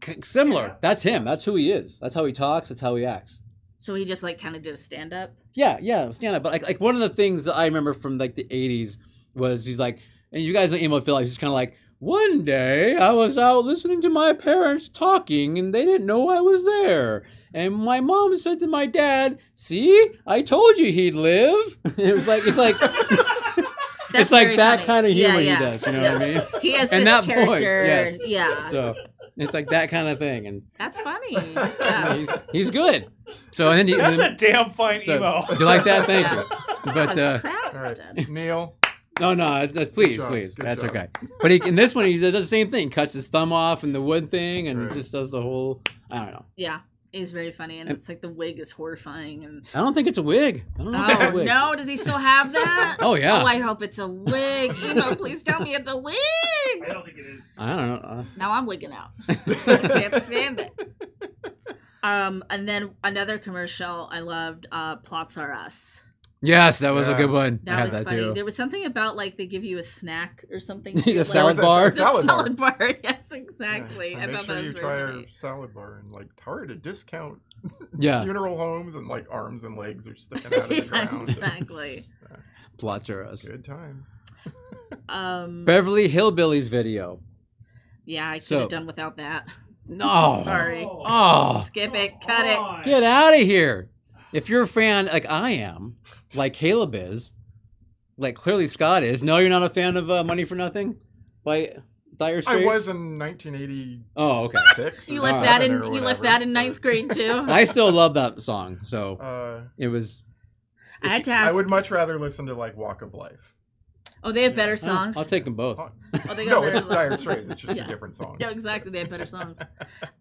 C- similar. Yeah. That's him. That's who he is. That's how he talks. That's how he acts. So he just like kind of did a stand up. Yeah, yeah, stand up. But like, like one of the things that I remember from like the '80s was he's like, and you guys know Emo Philips. He's just kind of like, one day I was out listening to my parents talking, and they didn't know I was there. And my mom said to my dad, "See, I told you he'd live." it was like it's like That's it's like that funny. kind of humor yeah, he does. You know Yeah. what I mean? He has And this that character. voice, yes. Yeah, So it's like that kind of thing, and that's funny. yeah, Yeah. he's he's good. So and then he, That's then, a damn fine so- emo. do you like that? Thank Yeah. you. But That was uh, all right. Neil. No, no, that's, that's please, job, please. good That's job. okay. But he, in this one, he does the same thing. Cuts his thumb off and the wood thing, and Right. just does the whole. I don't know. Yeah, he's very funny, and And- it's like the wig is horrifying. And I don't think it's a wig. I don't know if it's a oh wig. no, does he still have that? Oh yeah. Oh, I hope it's a wig. Emo, please tell me it's a wig. I don't think it is. I don't know. Uh, Now I'm wigging out. Can't stand it. Um, and then another commercial I loved, uh, Plots Are Us. Yes, that was a good one. That I have was that funny. too. There was something about like they give you a snack or something. The too, like- salad There was a- bar? a The salad bar. bar. Yes, exactly. And I make sure that you very try funny. our salad bar and like Target a discount Yeah, funeral homes and like arms and legs are sticking out of the yeah, ground. exactly. plots are us. Good times. Um, Beverly Hillbillies video. yeah, I could So- have done without that. No. Sorry. Oh, Skip it. Cut it. get out of here! If you're a fan like I am, like Caleb is, like clearly Scott is. No, you're not a fan of uh, Money for Nothing by Dire Straits. I Straits. was in 1986. Oh, okay. You left that in. You left that in ninth grade too. I still love that song. So Uh, it was. I had to I would much rather listen to like Walk of Life. oh, they have better Oh, songs. I'll take them both. Oh, they got no, better it's songs. Dire Straits. It's just Yeah. a different song. No, exactly. They have better songs.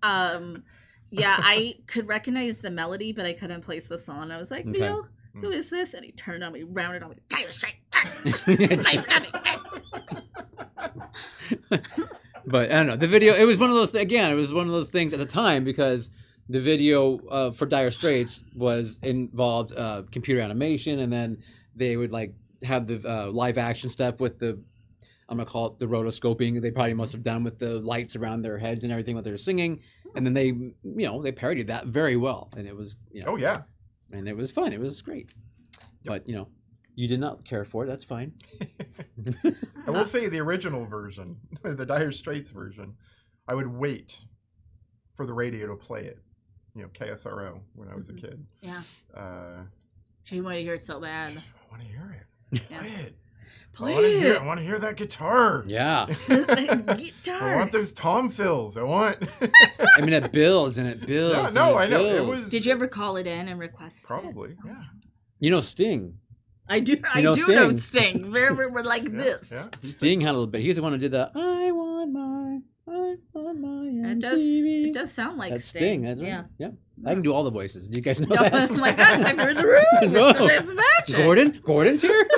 Um, yeah, I could recognize the melody, but I couldn't place the song. I was like, Okay. Neil, who is this? And he turned on me, rounded on me, Dire Straits. Nothing. but I don't know. The video. It was one of those. Again, it was one of those things at the time because the video uh, for Dire Straits was involved uh, computer animation, and then they would like have the uh, live action stuff with the. I'm gonna call it the rotoscoping. They probably must have done with the lights around their heads and everything what they were singing, and then they, you know, they parodied that very well, and it was, you know, Oh yeah. and it was fun. It was great. But you know, you did not care for it. That's fine. I will say the original version, the Dire Straits version, I would wait for the radio to play it. You know, KSRO when I was a Mhm. kid. Yeah, Uh, she wanted to hear it so bad. I want to hear it. Yeah. Play it. I want to hear. it. I want to hear that guitar. Yeah. guitar. I want those tom fills. I want. I mean, it builds and it builds. yeah, and no, it I know. It was Did you ever call it in and request? it? probably. Oh. Yeah. You know, Sting. I do. I know do know Sting. Sting. We're, we're, we're like Yeah, this. yeah. Sting had a little bit. He's the one who did the "I want my, I want my." It does. It does sound like That's Sting. Sting. That's yeah. Yeah. I can do all the voices. Do you guys know No, that? I'm like, guys, I'm in the room. No. It's, it's magic. Gordon. Gordon's here.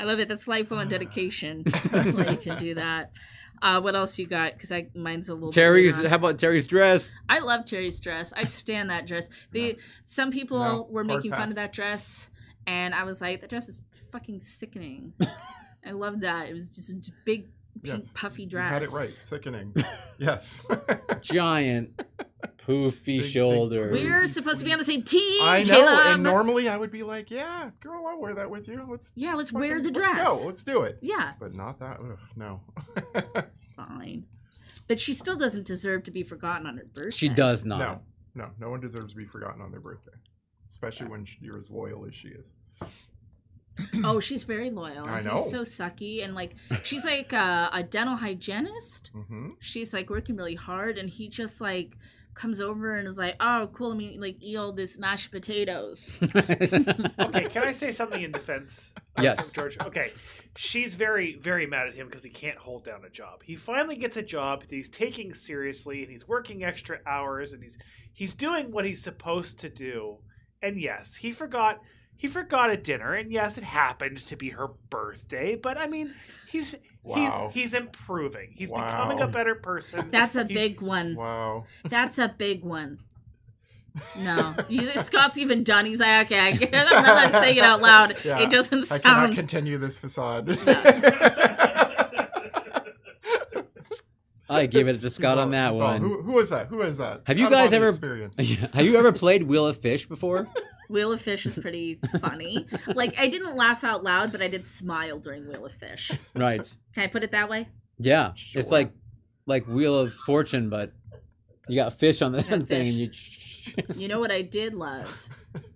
I love it. That's lifelong dedication. That's why you can do that. Uh, what else you got? Because I mine's a little. Terry's. later. How about Terry's dress? I love Terry's dress. I stand that dress. The some people No, were hard making fun of that dress, and I was like, that dress is fucking sickening. I love that. It was just a big pink Yes, puffy You dress. had it right. Sickening. yes. Giant, poofy big shoulders. We're supposed to be on the same team. I know. Caleb. And normally I would be like, yeah, girl, I'll wear that with you. Let's Yeah, let's fucking- wear the Let's dress. go. Let's do it. Yeah, But not that. Ugh, no. fine. But she still doesn't deserve to be forgotten on her birthday. She does not. no. No. No one deserves to be forgotten on their birthday, especially when you're as loyal as she is. Oh, she's very loyal. I know. He's so sucky, and like she's like uh, a dental hygienist. hmm she's like working really hard and he just like comes over and is like oh cool let me like eat all this mashed potatoes Okay, can I say something in defense? of Yes. George. Okay, she's very, very mad at him because he can't hold down a job. He finally gets a job that he's taking seriously, and he's working extra hours, and he's he's doing what he's supposed to do. And yes, he forgot he forgot a dinner, and yes, it happened to be her birthday. But I mean, he's Wow. he's he's improving. He's becoming a better person. that's a He's- big one Wow. that's a big one no you, scott's even done he's like okay I, i'm not I'm saying it out loud Yeah, it doesn't I cannot continue this facade. I gave it to Scott on that who's one. Who, who is that? Who is that? Have you Out guys ever- experienced? Have you ever played Wheel of Fish before? wheel of fish is pretty funny like i didn't laugh out loud but i did smile during wheel of fish right. can i put it that way Yeah. Sure. It's like like Wheel of Fortune, but you got fish on the Yeah, thing and you you know what i did love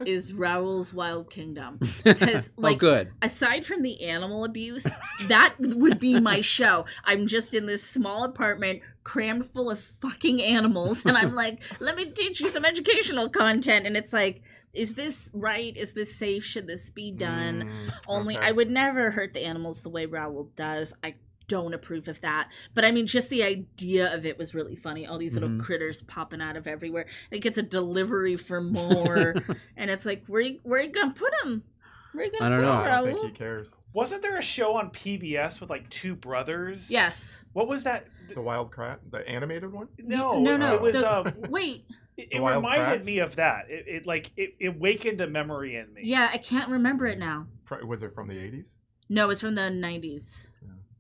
is raul's wild kingdom Because, oh like, good. aside from the animal abuse, that would be my show. I'm just in this small apartment crammed full of fucking animals, and I'm like, let me teach you some educational content. And it's like, is this right? Is this safe? Should this be done? Mm, Only okay. I would never hurt the animals the way Raul does. I don't approve of that. But I mean, just the idea of it was really funny. All these little Mhm. critters popping out of everywhere. It gets a delivery for more, and it's like, where you where you gonna put them? Where you gonna I don't know. I don't think he cares. Wasn't there a show on PBS with like two brothers? Yes. What was that? The Wild Kratt, the animated one. No, no, no. It was. the- um, Wait. it it reminded Kratts? me of that. It, it like it, it wakened a memory in me. Yeah, I can't remember it now. Pro- Was it from the eighties? No, it's from the '90s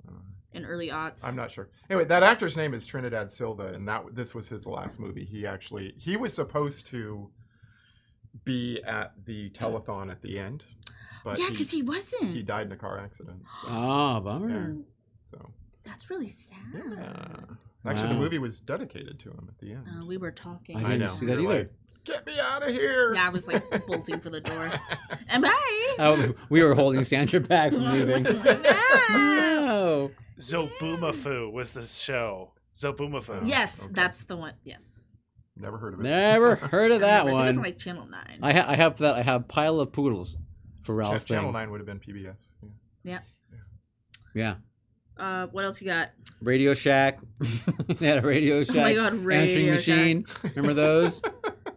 Uh, and early aughts. I'm not sure. Anyway, that actor's name is Trinidad Silva, and that this was his last movie. He actually he was supposed to be at the telethon at the end, but yeah, because he, wasn't. he died in a car accident. So, Oh, bummer. Oh, so that's really sad. yeah. Actually, the movie was dedicated to him at the end. Uh, we were talking. I I didn't know. see that either. like, Get me out of here! Yeah, I was like bolting for the door. And bye. Oh, we were holding Sandra back from leaving. no. Zoboomafoo was the show. Zoboomafoo. yes, Okay. that's the one. Yes. Never heard of it. Never heard of that remember. I think it was on like Channel Nine. I, ha- I have that. I have pile of poodles for Ch- Ralph's Channel thing. Nine would have been PBS. Yeah. Yeah. Uh, what else you got? Radio Shack. they had a Radio Shack oh my god, answering Radio Shack. machine. Remember those?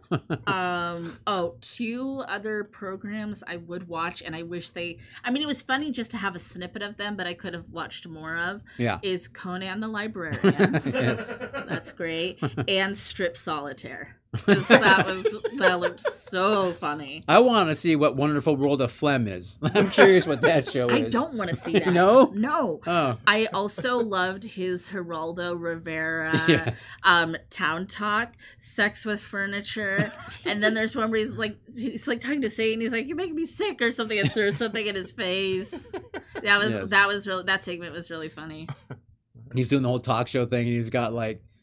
um oh two other programs i would watch and i wish they i mean it was funny just to have a snippet of them but i could have watched more of Yeah. is conan the librarian Yes. that's great and strip solitaire 'Cause that was that looked so funny I want to see what Wonderful World of Phlegm is. I'm curious what that show i is. I don't want to see that No? no Oh. i also loved his geraldo rivera yes. um town talk sex with furniture and then there's one where he's like he's like talking to Satan he's like you're making me sick or something and throws something in his face that was Yes. that was really that segment was really funny He's doing the whole talk show thing, and he's got like, what do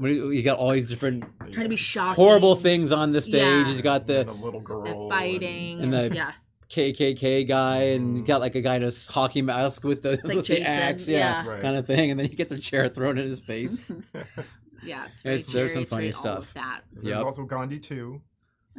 you, he got all these different trying to be shocking horrible things on the stage. Yeah. He's got And the little girl. the fighting And the- yeah KKK guy, and he's got like a guy in a hockey mask with the, it's like with the axe, yeah Right. kind of thing, and then he gets a chair thrown in his face. yeah it's very There's- there's some cheery, it's funny very stuff. that There's also Gandhi too.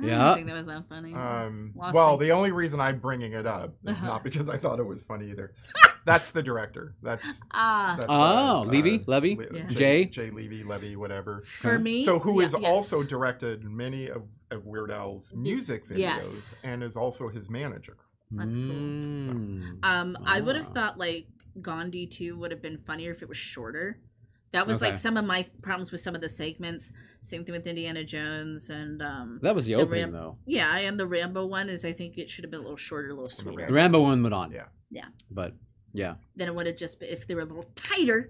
I Yeah. don't think that was that funny Um, well, me. the only reason I'm bringing it up is Uh-huh. not because I thought it was funny either. That's the director. That's, ah that's Oh, Levey? Levey? Le- Yeah. Jay? Jay Levey, Levey, whatever. for me So who yeah, has yes. also directed many of, of Weird Al's music videos Yes. and is also his manager. That's cool. Mm. Um, I would have Ah. thought like Gandhi 2 would have been funnier if it was shorter. That was Okay. like some of my problems with some of the segments. Same thing with Indiana Jones and um That was the The opening, Ram- though. yeah, and the Rambo one is I think it should have been a little shorter, a little the sweeter. The Rambo one went on. Yeah. Yeah. But yeah. Then it would have just been if they were a little tighter,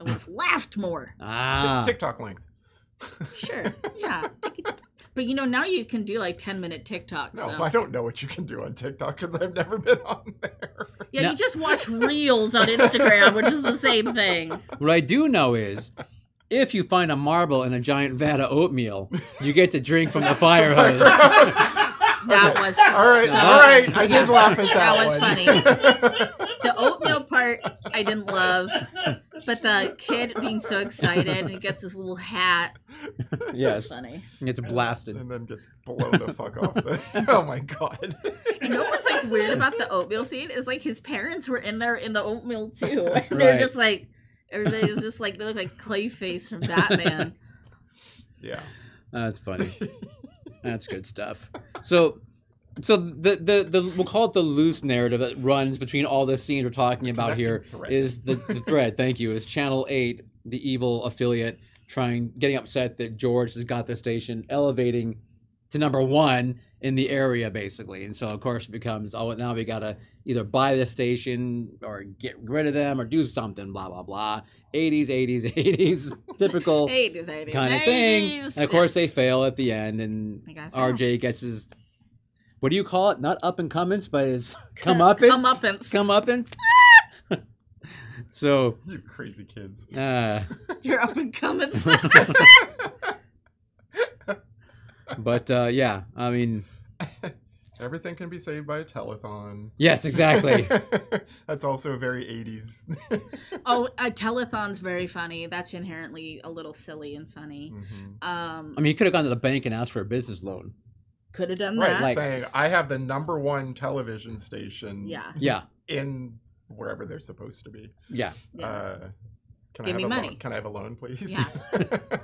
I would have laughed more. Ah. Tik- TikTok length. Sure. Yeah. But you know, now you can do like 10 minute TikToks. No, so. I don't know what you can do on TikTok because I've never been on there. Yeah, No. you just watch reels on Instagram, which is the same thing. What I do know is, if you find a marble in a giant vat of oatmeal, you get to drink from the fire hose. That Okay. was all right, so all right. I yeah. did laugh at that. That was one. funny. The oatmeal part I didn't love, but the kid being so excited and he gets his little hat. That's yes, funny. it's blasted. and then gets blown the fuck off. oh my god. You know what's like weird about the oatmeal scene is like his parents were in there in the oatmeal too. And they're Right. just like everybody's just like they look like Clayface from Batman. Yeah. That's funny. That's good stuff. So, so the, the the we'll call it the loose narrative that runs between all the scenes we're talking about here thread. is the, the thread. Thank you. Is Channel Eight the evil affiliate trying getting upset that George has got the station elevating to number one in the area basically, and so of course it becomes oh now we gotta either buy the station or get rid of them or do something blah blah blah. 80s, 80s, 80s, typical Hey, does that kind of thing. And of course, they fail at the end, and They gotta fail. RJ gets his. What do you call it? Not up and comings, but it's come up his comeuppance. Comeuppance. Comeuppance. so, You crazy kids. uh, You're up and coming. but uh, yeah, I mean, Everything can be saved by a telethon. yes, exactly. That's also very 80s. oh, a telethon's very funny. That's inherently a little silly and funny. Mhm. Um, I mean, you could have gone to the bank and asked for a business loan. Could have done Right, that. like- saying I have the number one television station yeah, Yeah, in wherever they're supposed to be. yeah. yeah. Uh, can Give I have me a money. Loan? Can I have a loan, please? Yeah.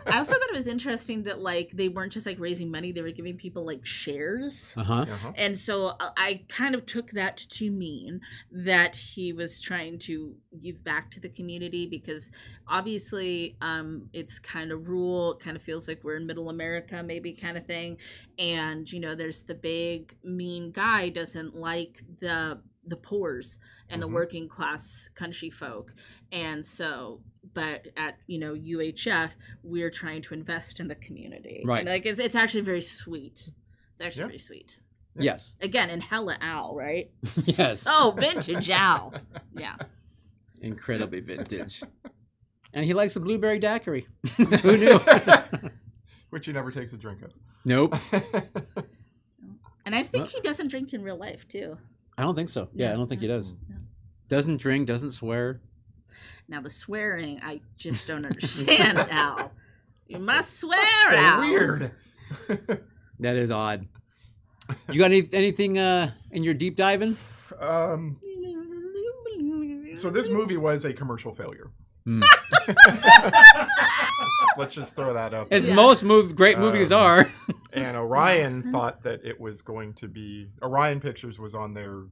I also thought it was interesting that like they weren't just like raising money; they were giving people like shares. Uh huh. uh-huh. And so uh, I kind of took that to mean that he was trying to give back to the community because obviously um, it's kind of rural. It kind of feels like we're in middle America, maybe kind of thing. And, you know, there's the big mean guy doesn't like the the poors and Mhm. the working class country folk. And so but at you know UHF we're trying to invest in the community. Right. And, like it's, it's actually very sweet. It's actually Yeah. very sweet Yes. again in hella Al, right? Yes. So vintage Al. Yeah. Incredibly vintage. And he likes a blueberry daiquiri. Who knew? Which he never takes a drink of. nope. And I think Well- he doesn't drink in real life too. I don't think so. Yeah, I don't think he does. No. Doesn't drink, doesn't swear. Now the swearing, I just don't understand, Al. You That's must swear, so Al. weird. That is odd. You got any, anything uh, in your deep diving? um, so this movie was a commercial failure. Hmm. Let's just throw that out. There. As Yeah. most mov- great movies Um, are. And Orion thought that it was going to be Orion Pictures was on their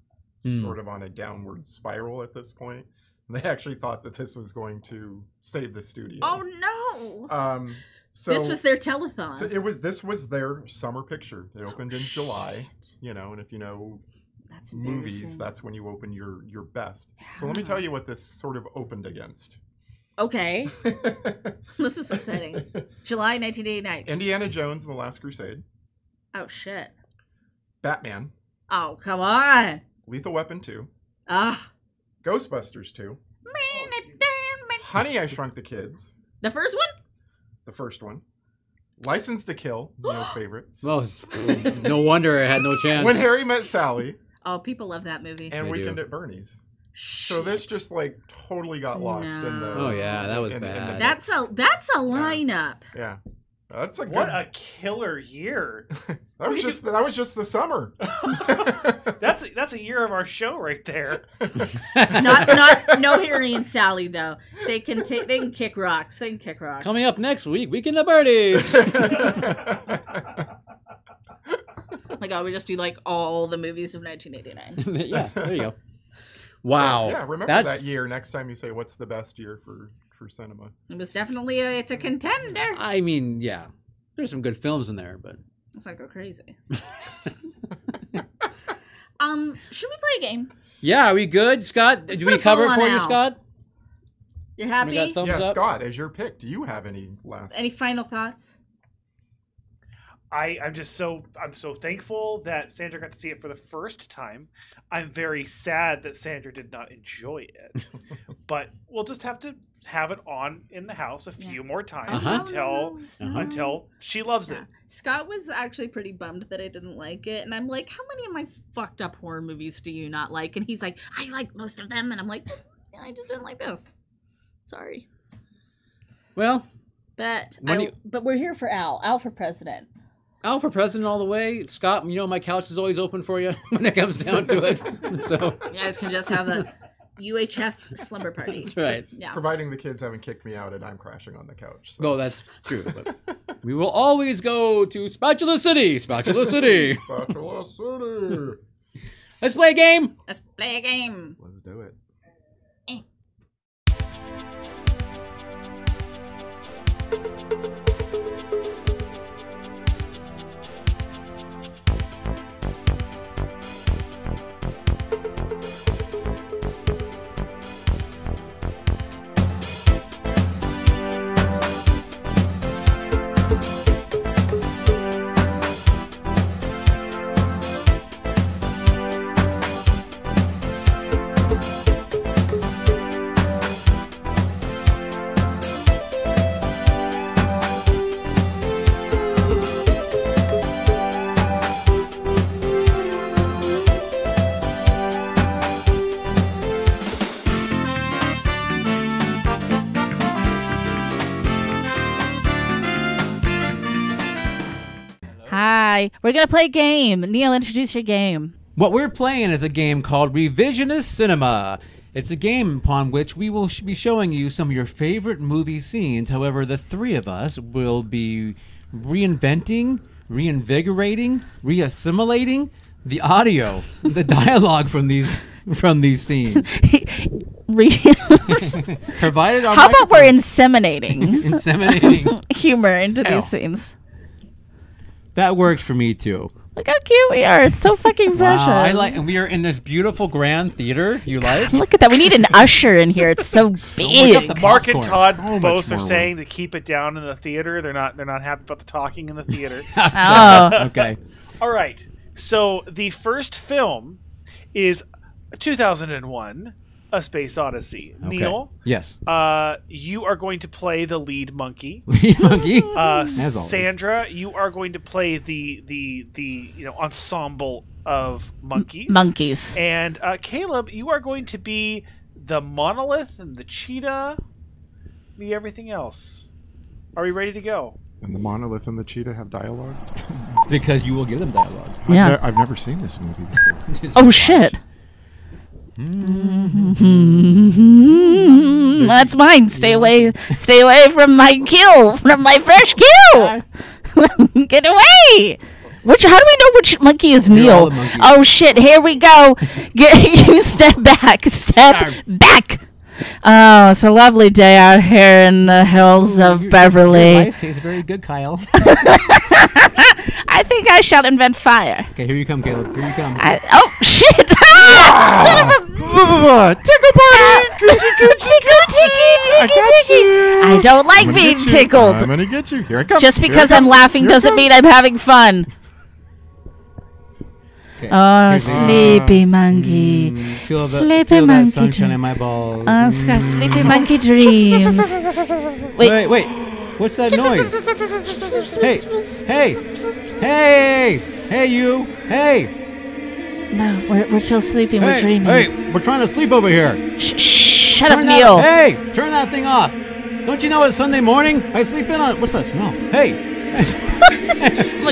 Hmm. sort of on a downward spiral at this point. They actually thought that this was going to save the studio. Oh no! Um, so this was their telethon. so it was this was their summer picture. It opened in July, Shit. you know, and if you know That's movies, that's when you open your your best. So let me tell you what this sort of opened against. Okay, this is exciting. July 1989. Indiana Jones and the Last Crusade, Oh shit! Batman, Oh come on! Lethal Weapon 2, Ah, Ghostbusters 2, Honey I Shrunk the Kids, the first one. the first one, License to Kill, Neil's favorite, Well, no wonder it had no chance. When Harry Met Sally, Oh, people love that movie. and They Weekend do. at Bernie's. So this just like totally got lost in the. No. Oh, yeah, that was in- in the bad. That's a that's a lineup. Yeah, that's a good. What a killer year! that was just that was just the summer. That's a, that's a year of our show right there. Not not no Harry and Sally though. They can take they can kick rocks. They can kick rocks. Coming up next week, Weekend of Birdies. Oh my god, we just do like all the movies of 1989. yeah, there you go. Wow. Yeah, remember That's- that year next time you say what's the best year for for cinema. It was definitely a, it's a contender. I mean, yeah. There's some good films in there, but Let's not go crazy. um, should we play a game? yeah, are we good, Scott? Let's Did we cover it for on you, Al. Scott? You're happy? got thumbs yeah, up. Scott, as your pick, do you have any last? Any final thoughts? I, I'm just so I'm so thankful that Sandra got to see it for the first time. I'm very sad that Sandra did not enjoy it. but we'll just have to have it on in the house a few more times Uh-huh. until Uh-huh. until she loves Yeah. it. Scott was actually pretty bummed that I didn't like it, and I'm like, "How many of my fucked up horror movies do you not like?" And he's like, "I like most of them," and I'm like, "I just didn't like this." Sorry, Well, but I, you- but we're here for Al. Al for president. Al for president all the way. Scott, you know my couch is always open for you when it comes down to it. so You guys can just have a UHF slumber party. that's right. Yeah. Providing the kids haven't kicked me out and I'm crashing on the couch. So. No, that's true. But we will always go to Spatula City. Spatula City. Spatula City. Let's play a game. Let's play a game. Let's do it. Hi, we're gonna play a game. Neil, introduce your game. What we're playing is a game called Revisionist Cinema. It's a game upon which we will be showing you some of your favorite movie scenes. However, the three of us will be reinventing, reinvigorating, reassimilating the audio, the dialogue from these from these scenes. Provided our How about we're inseminating inseminating. humor into Hell. these scenes? That works for me too. Look how cute we are. It's so fucking precious. Wow, I like, we are in this beautiful grand theater. You like? Look at that. We need an usher in here. It's so big. the Mark and Todd So both are more saying to keep it down in the theater. They're not they're not happy about the talking in the theater. Oh. okay. All right. So the first film is 2001 A Space Odyssey. Okay. Neil, Yes. uh, you are going to play the lead monkey. Lead monkey. Uh, As. Sandra, you are going to play the the the you know ensemble of monkeys. Monkeys. And uh, Caleb, you are going to be the monolith and the cheetah, be everything else. Are we ready to go? And the monolith and the cheetah have dialogue. because you will give them dialogue. Yeah. I've, ne- I've never seen this movie before. Oh shit. That's mine. Stay away. Stay away from my kill. From my fresh kill. Get away. Which? How do we know which monkey is Neil? Oh shit! Here we go. Get you step back. Step back. Oh, it's a lovely day out here in the hills of Your- Beverly. Your life tastes very good, Kyle. I think I shall invent fire. okay, here you come, Caleb. Here you come. I, oh shit! Ah, son of a ah, Tickle party! Ah, coochie, coochie, coochie, coochie, coochie. I don't like I'm gonna being get you. tickled. I'm gonna get you. Here I come. Just Here I because I'm laughing Here doesn't mean I'm having fun. Okay. Oh, Here's sleepy monkey. Mm, feel the, Sleepy feel that monkey sunshine dream. in my balls. Oh, Mm. sleepy monkey dreams. Wait. Wait, wait. What's that noise? Hey, hey, hey, hey, you, hey, No, we're, we're still sleeping. We're dreaming. hey. We're trying to sleep over here. Shh, shh, shut up, Turn that- Neil. Hey, turn that thing off. Don't you know it's Sunday morning? I sleep in on. What's that smell? Hey.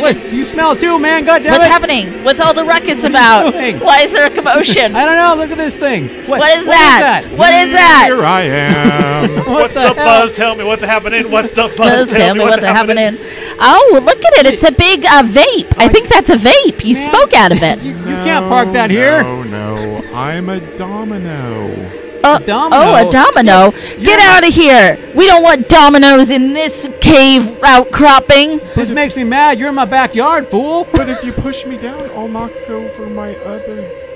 Wait, you smell too, man. God damn What's it. happening? What's all the ruckus What are you about? doing? Why is there a commotion? I don't know. Look at this thing. What, what is that? What is that? Here I am. What What's the, hell? buzz? Tell me what's happening. What's the buzz? Buzz, tell me what's happening. Oh, look at it. It's a big uh, vape. I think that's a vape. You smoke out of it. You, you can't park that here. No, no. I'm a domino. Uh, Domino? Oh, a domino. Get out of here. We don't want dominoes in this cave outcropping. This makes me mad. You're in my backyard, fool. But if you push me down, I'll knock over my other domino.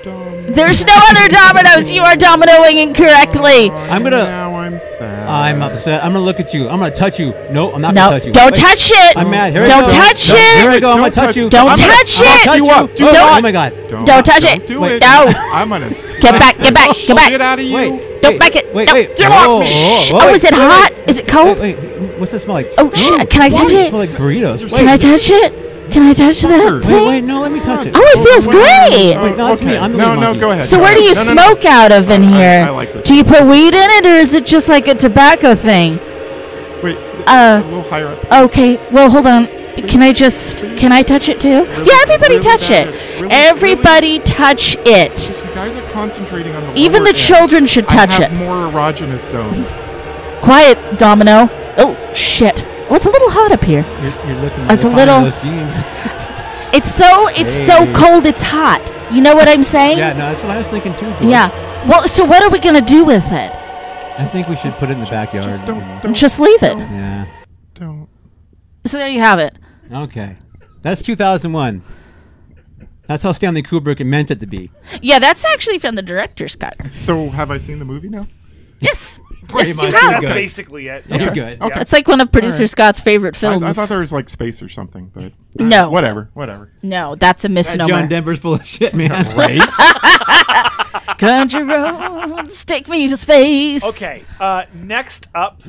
There's no other dominoes. You are dominoing incorrectly. I'm gonna- Now I'm sad. I'm upset. I'm gonna look at you. I'm gonna touch you. No, I'm not No, gonna touch you. don't Wait. touch it. I'm mad. Here Don't go. touch No, it. Here I go. I'm gonna touch touch- you. Don't I'm gonna- touch I'm gonna it. touch You you. up. Do Oh, not. Oh my god. Don't, Don't touch don't it. Do Wait, it. no. I'm gonna Get back, get back, get back. Get out of you. Wait. Don't wait, back it. Wait, No. wait. Get off me. Oh, Oh, is it hot? Is it cold? Wait, wait. What's it smell like? Oh, shit. Can I touch It it? smells like burritos. Wait, Can I touch it? Can I touch that Wait. Wait, wait. No, let me touch it. Oh, it feels great. Wait, no, that's me. okay. I'm the no, lead no, monkey. go ahead. So where do you No, no, no. smoke out of in I- here? I like this. Do you put weed in it, or is it just like a tobacco thing? Wait, Uh, a little higher up. Okay, well, hold on. Can I just can I touch it too? Yeah, everybody really touch bad. it. Really, Everybody touch it. Just, you guys are concentrating on the Even lower the end. children should touch I it. have more erogenous zones. Quiet, Domino. Oh shit. Oh, it's a little hot up here. You're, you're looking It's a really fine in little- jeans. It's so it's so cold. It's hot. You know what I'm saying? yeah, no, that's what I was thinking too, George. Yeah. Well, so what are we gonna do with it? I think we should put it in the Just- backyard. Just don't, don't, Just leave it. Yeah. don't. So there you have it. Okay. That's 2001. That's how Stanley Kubrick meant it to be. Yeah, that's actually from the director's cut. So have I seen the movie now? Yes. Pretty yes, you much. have. That's basically it. You're good. Okay. It's like one of producer Alright. Scott's favorite films. I thought there was like space or something, but uh, No. whatever, whatever. no, that's a That misnomer. John Denver's full of shit, man. Right? Country roads take me to space. Okay. Uh, next up,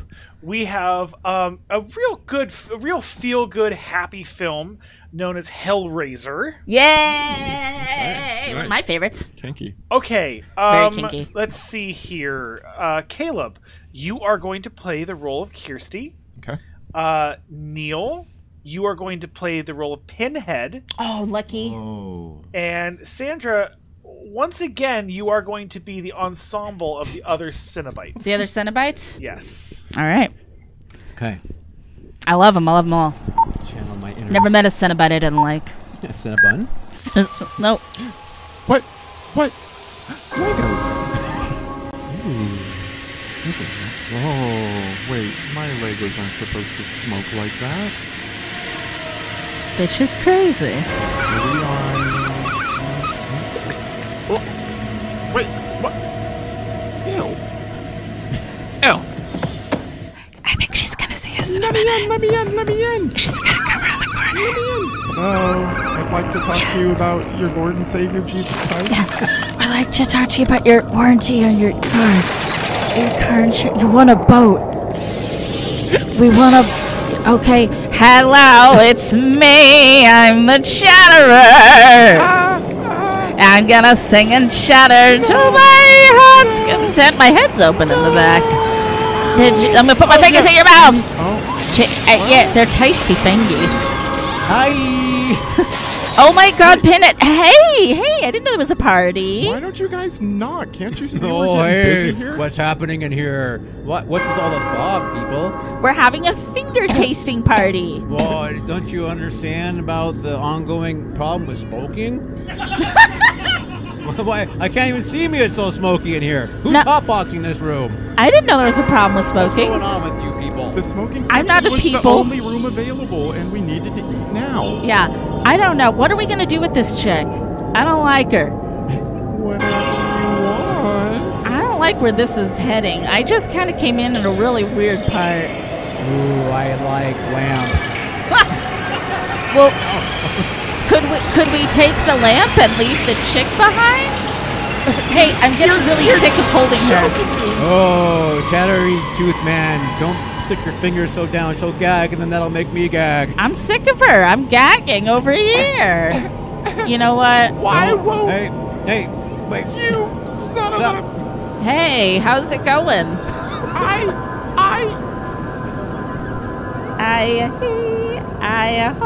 we have um, a real good, a real feel good, happy film known as Hellraiser. Yay! Right, One of nice. my favorites. Kinky. Okay. Very Um, kinky. Let's see here. Uh, Caleb, you are going to play the role of Kirsty. Okay. Uh, Neil, you are going to play the role of Pinhead. Oh, lucky. Oh. And Sandra, once again, you are going to be the ensemble of the other Cenobites. The other Cenobites? Yes. All right. Okay. I love them. I love them all. Channel my inner. Never met a Cenobite I didn't like. Cinnabon. nope. What? What? Legos. Ooh. Whoa, oh, wait, my Legos aren't supposed to smoke like that. This bitch is crazy. Maybe on... Oh, wait, what? Ew. Ew. I think she's gonna see us in a Let me minute. in, let me in, let me in. She's gonna come around the corner. Hello, I'd like to talk to you about your Lord and Savior, Jesus Christ. I'd like to talk to you about your warranty on your car. Your car insurance. You want a boat. We want a. Okay. Hello, it's me. I'm the chatterer. Ah, I'm gonna sing and chatter till my heart's content. My head's open in the back. Did you, I'm gonna put my fingers in your mouth. Oh, Ch- uh, yeah, they're tasty fingers. Hi. Oh my God, Pin it! Hey, hey! I didn't know there was a party. why don't you guys knock? Can't you see Oh, we're getting hey. busy here? What's happening in here? What? What's with all the fog, people? We're having a finger tasting party. Well, don't you understand about the ongoing problem with smoking? Why? I can't even see me. It's so smoky in here. Who's No. hotboxing this room? I didn't know there was a problem with smoking. What's smoking. going on with you people? The smoking I'm not section a was the people. only room available, and we needed to eat now. Yeah, I don't know. What are we gonna do with this chick? I don't like her. You want. I don't like where this is heading. I just kind of came in at a really weird part. Ooh, I like lamb. Well, could we could we take the lamp and leave the chick behind? Hey, I'm getting really sick of holding her. Oh, chattery tooth man, don't stick your fingers so down. She'll gag, and then that'll make me gag. I'm sick of her. I'm gagging over here. You know what? Why Oh, won't Hey, hey, wait. you, son of Stop. a... Hey, how's it going? I... I... I he, I ho,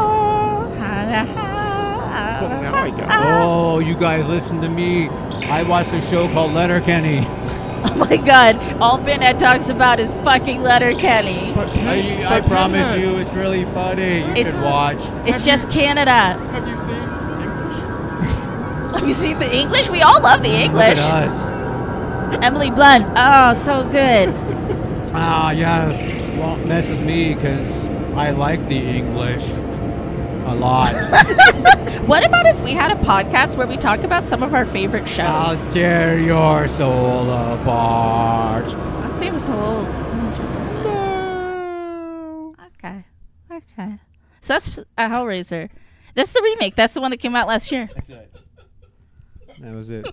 ha, ha, Well, now I got ha. Oh, you guys listen to me. I watched a show called Letterkenny. Oh my god, all Pinhead talks about is fucking Letterkenny. But, I, but I promise Pinhead, you, it's really funny. You It's- should watch. It's just Canada. Have you seen English? Have you seen the English? We all love the Look English. at us. Emily Blunt. Oh, so good. Ah, yes. Won't mess with me because I like the English a lot. What about if we had a podcast where we talk about some of our favorite shows? I'll tear your soul apart. that seems a little. No. Okay. Okay. So that's a Hellraiser. That's the remake. That's the one that came out last year. That's it. That was it.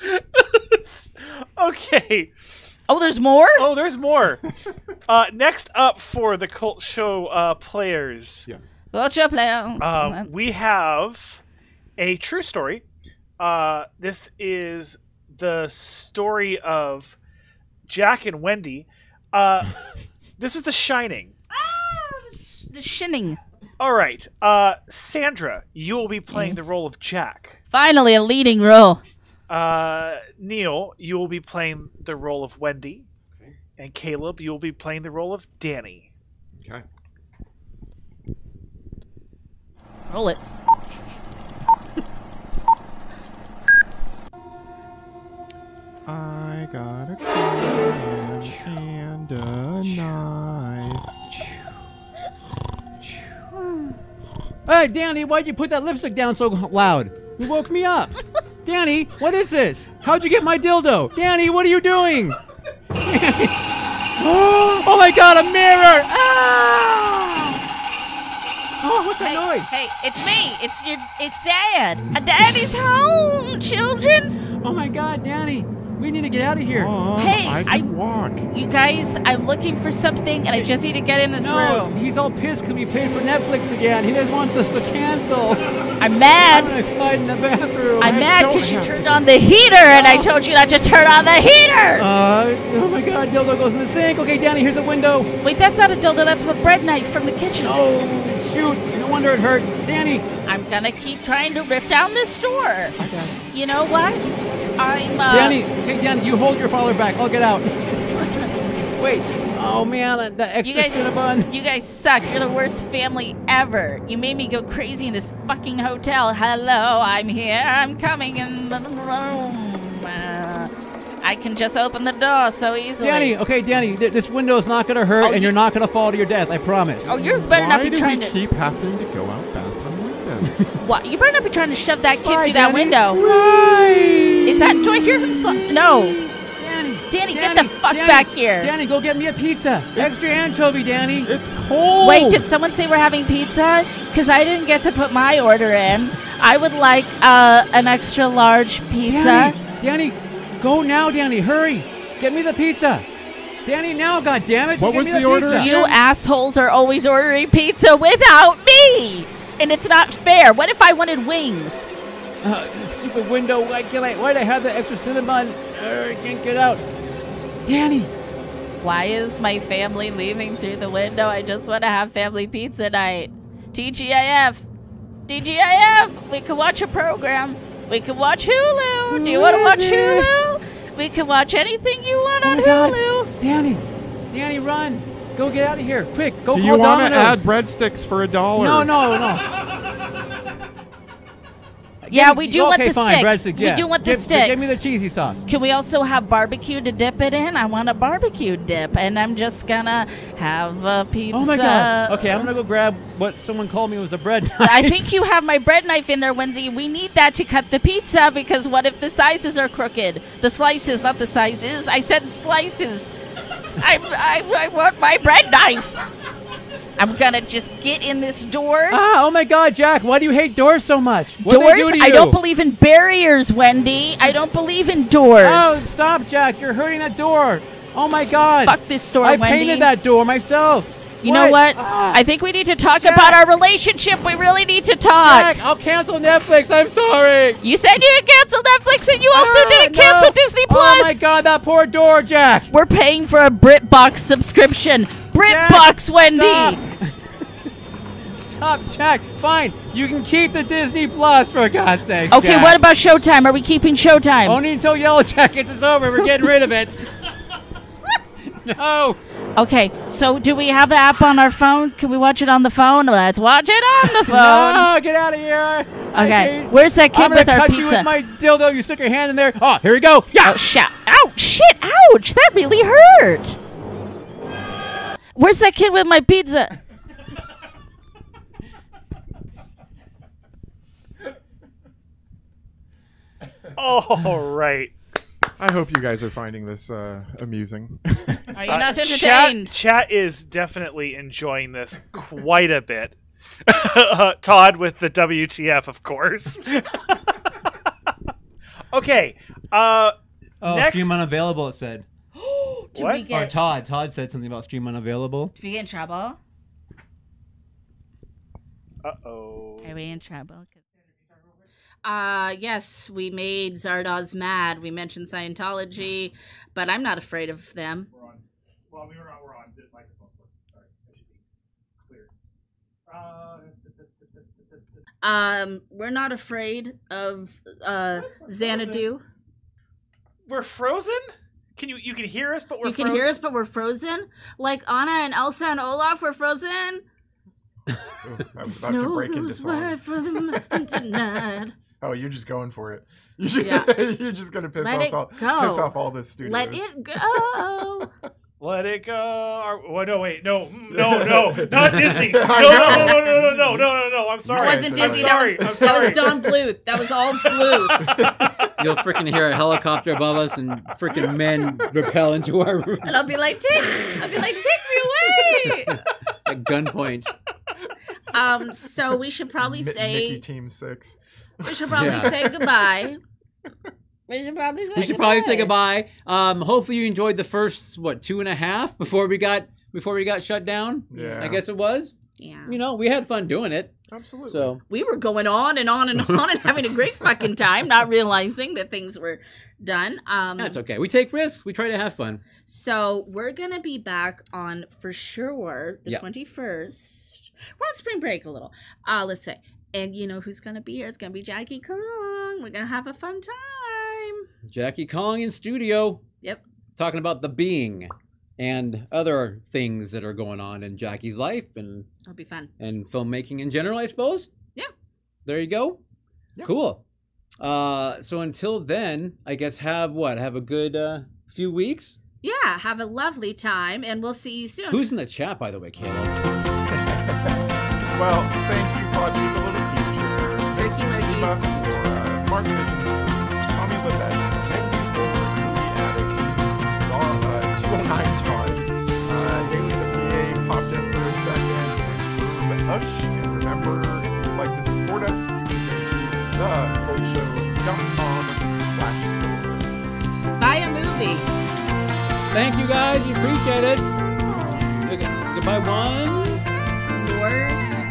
okay. Oh, there's more? Oh, there's more. uh, next up for the cult show uh, players, Yes. What's your play? uh, we have a true story. Uh, this is the story of Jack and Wendy. Uh, this is The Shining. the Shinning. All right, uh, Sandra, you will be playing the role of Jack. Finally, a leading role. Uh, Neil, you will be playing the role of Wendy. And Caleb, you will be playing the role of Danny. Okay. Roll it. I got a can and a knife. Hey, Danny, why'd you put that lipstick down so loud? You woke me up. Danny, what is this? How'd you get my dildo? Danny, what are you doing? oh my god, a mirror! Ah! Oh, what's that Hey, noise? hey, it's me. It's your. It's Dad. Uh, Daddy's home, children. Oh my god, Danny, we need to get out of here. Hey, I I- walk. You guys, I'm looking for something, and I just need to get in this No, room. he's all pissed because we paid for Netflix again. He doesn't want us to cancel. I'm mad. I'm mad. gonna hide in the bathroom. I'm mad because you turned on the heater, and I told you not to turn on the heater. Uh, oh my god, dildo goes in the sink. Okay, Danny, here's the window. Wait, that's not a dildo. That's a bread knife from the kitchen. Oh, shoot. No wonder it hurt. Danny. I'm gonna keep trying to rip down this door. You know what? I'm. Uh, Danny, hey, Danny, you hold your father back. I'll get out. Wait. Oh, man, that extra You guys, Cinnabon. you guys suck. You're the worst family ever. You made me go crazy in this fucking hotel. Hello, I'm here. I'm coming in the room. I can just open the door so easily. Danny, okay, Danny, th- this window's not gonna hurt, Oh, and you- you're not gonna fall to your death. I promise. Oh, you better not be trying to. Why be do we trying to. keep having to go out bathroom windows? What? You better not be trying to shove that kid Fine, through that Danny. window. Right. Is that? Do I hear him? Sl- no. Danny, Danny, get the fuck Danny, back here. Danny, go get me a pizza. Extra anchovy, Danny. it's cold. Wait, did someone say we're having pizza? Because I didn't get to put my order in. I would like uh, an extra large pizza. Danny, Danny, go now, Danny. Hurry. Get me the pizza. Danny, now, God damn it. What Get was me the order pizza. You assholes are always ordering pizza without me! And it's not fair. What if I wanted wings? Uh, stupid window. Why can't I? Why'd I have the extra cinnamon? Uh, I can't get out. Danny. Why is my family leaving through the window? I just want to have family pizza night. TGIF. DGIF. We can watch a program. We can watch Hulu. Do you want to watch it? Hulu? We can watch anything you want Oh on my God. Hulu. Danny. Danny, run. Go get out of here. Quick. Go Do call you want to add breadsticks for a dollar? No, no, no. Yeah, we do want okay, the fine, sticks. breadsticks, We do want the give, sticks. Give me the cheesy sauce. Can we also have barbecue to dip it in? I want a barbecue dip, and I'm just gonna have a pizza. Oh my god. Okay, I'm gonna go grab what someone called me was a bread knife. I think you have my bread knife in there, Wendy. We need that to cut the pizza because what if the sizes are crooked? The slices, not the sizes. I said slices. I, I, I want my bread knife. I'm gonna just get in this door. Ah, oh my god, Jack, why do you hate doors so much? What doors? do to I don't believe in barriers, Wendy. I don't believe in doors. Oh, stop, Jack. You're hurting that door. Oh my god. Fuck this door, I Wendy. painted that door myself. You know what? Ah. I think we need to talk Jack. about our relationship. We really need to talk. Jack, I'll cancel Netflix. I'm sorry. You said you would cancel Netflix, and you also Ah, didn't no. cancel Disney Plus. Oh my god, that poor door, Jack. We're paying for a BritBox subscription. BritBox, Wendy. Stop. Stop, Jack. Fine. You can keep the Disney Plus for God's sake. Okay, Jack. what about Showtime? Are we keeping Showtime? Only until Yellow Jackets is over. We're getting rid of it. no. Okay, so do we have the app on our phone? Can we watch it on the phone? Let's watch it on the phone. No, get out of here. Okay, where's that kid I'm gonna with our cut pizza? you with my dildo. You stick your hand in there. Oh, here we go. Yeah. Oh, shit. Ouch, shit, ouch. That really hurt. Where's that kid with my pizza? All right. I hope you guys are finding this uh, amusing. Are you Uh, not Chat, entertained? chat is definitely enjoying this quite a bit. Todd with the WTF, of course. okay. Uh, Oh, Next- stream unavailable. It said. Did What? we Or? Todd. Todd said something about stream unavailable. Did we get in trouble? uh oh. Are we in trouble? Uh, yes, we made Zardoz mad. We mentioned Scientology, but I'm not afraid of them. We're on. Well, we were on. We're on. The microphone. Sorry, that should be clear. Uh, Um, we're not afraid of uh Xanadu. we're frozen. Can you? You can hear us, but we're You can frozen? hear us, but we're frozen. Like Anna and Elsa and Olaf were frozen. The was about to snow goes by for the mountain tonight. Oh, you're just going for it. You're just, Yeah. you're just gonna piss Let off all, go. piss off all the studios. Let it go. Let it go. Or, well, no, wait, no, mm, no, no, not Disney. No, no, no, no, no, no, no, no, no, no. I'm That sorry. wasn't I'm Disney. sorry, That I'm was that was. Don Bluth. That was all Bluth. You'll freaking hear a helicopter above us and freaking men repel into our room And I'll be like, take. I'll be like, take me away. at gunpoint. Um. So we should probably Mi- say Mickey Team Six. We should probably Yeah. say goodbye. We should probably say We should probably say goodbye. Um, hopefully you enjoyed the first what two and a half before we got before we got shut down. Yeah, I guess it was. Yeah. You know, we had fun doing it. absolutely. So we were going on and on and on and having a great fucking time, not realizing that things were done. Um, that's okay. We take risks. We try to have fun. so we're gonna be back on for sure the Yeah. twenty first. We're on spring break a little. Uh, let's say, and you know who's gonna be here? It's gonna be Jackie Kong. We're gonna have a fun time. Jackie Kong in studio. Yep. Talking about the being and other things that are going on in Jackie's life and It'll be fun. and filmmaking in general, I suppose. Yeah. There you go. Yeah. Cool. Uh, so until then, I guess have what? Have a good uh, few weeks. Yeah, have a lovely time, and we'll see you soon. Who's in the chat, by the way, Caleb? well, thank Turkey lurkeys. Eva Flora, Mark Visions, Tommy Levette, Megan Ford, Movie Addict, Dawn, uh, 209 Todd, uh, Haley the PA popped in for a second, and Ush. And remember, if you'd like to support us, you can go to thecultshow.com slash store. Buy a movie. Thank you guys. We appreciate it. Okay, goodbye, one. Yours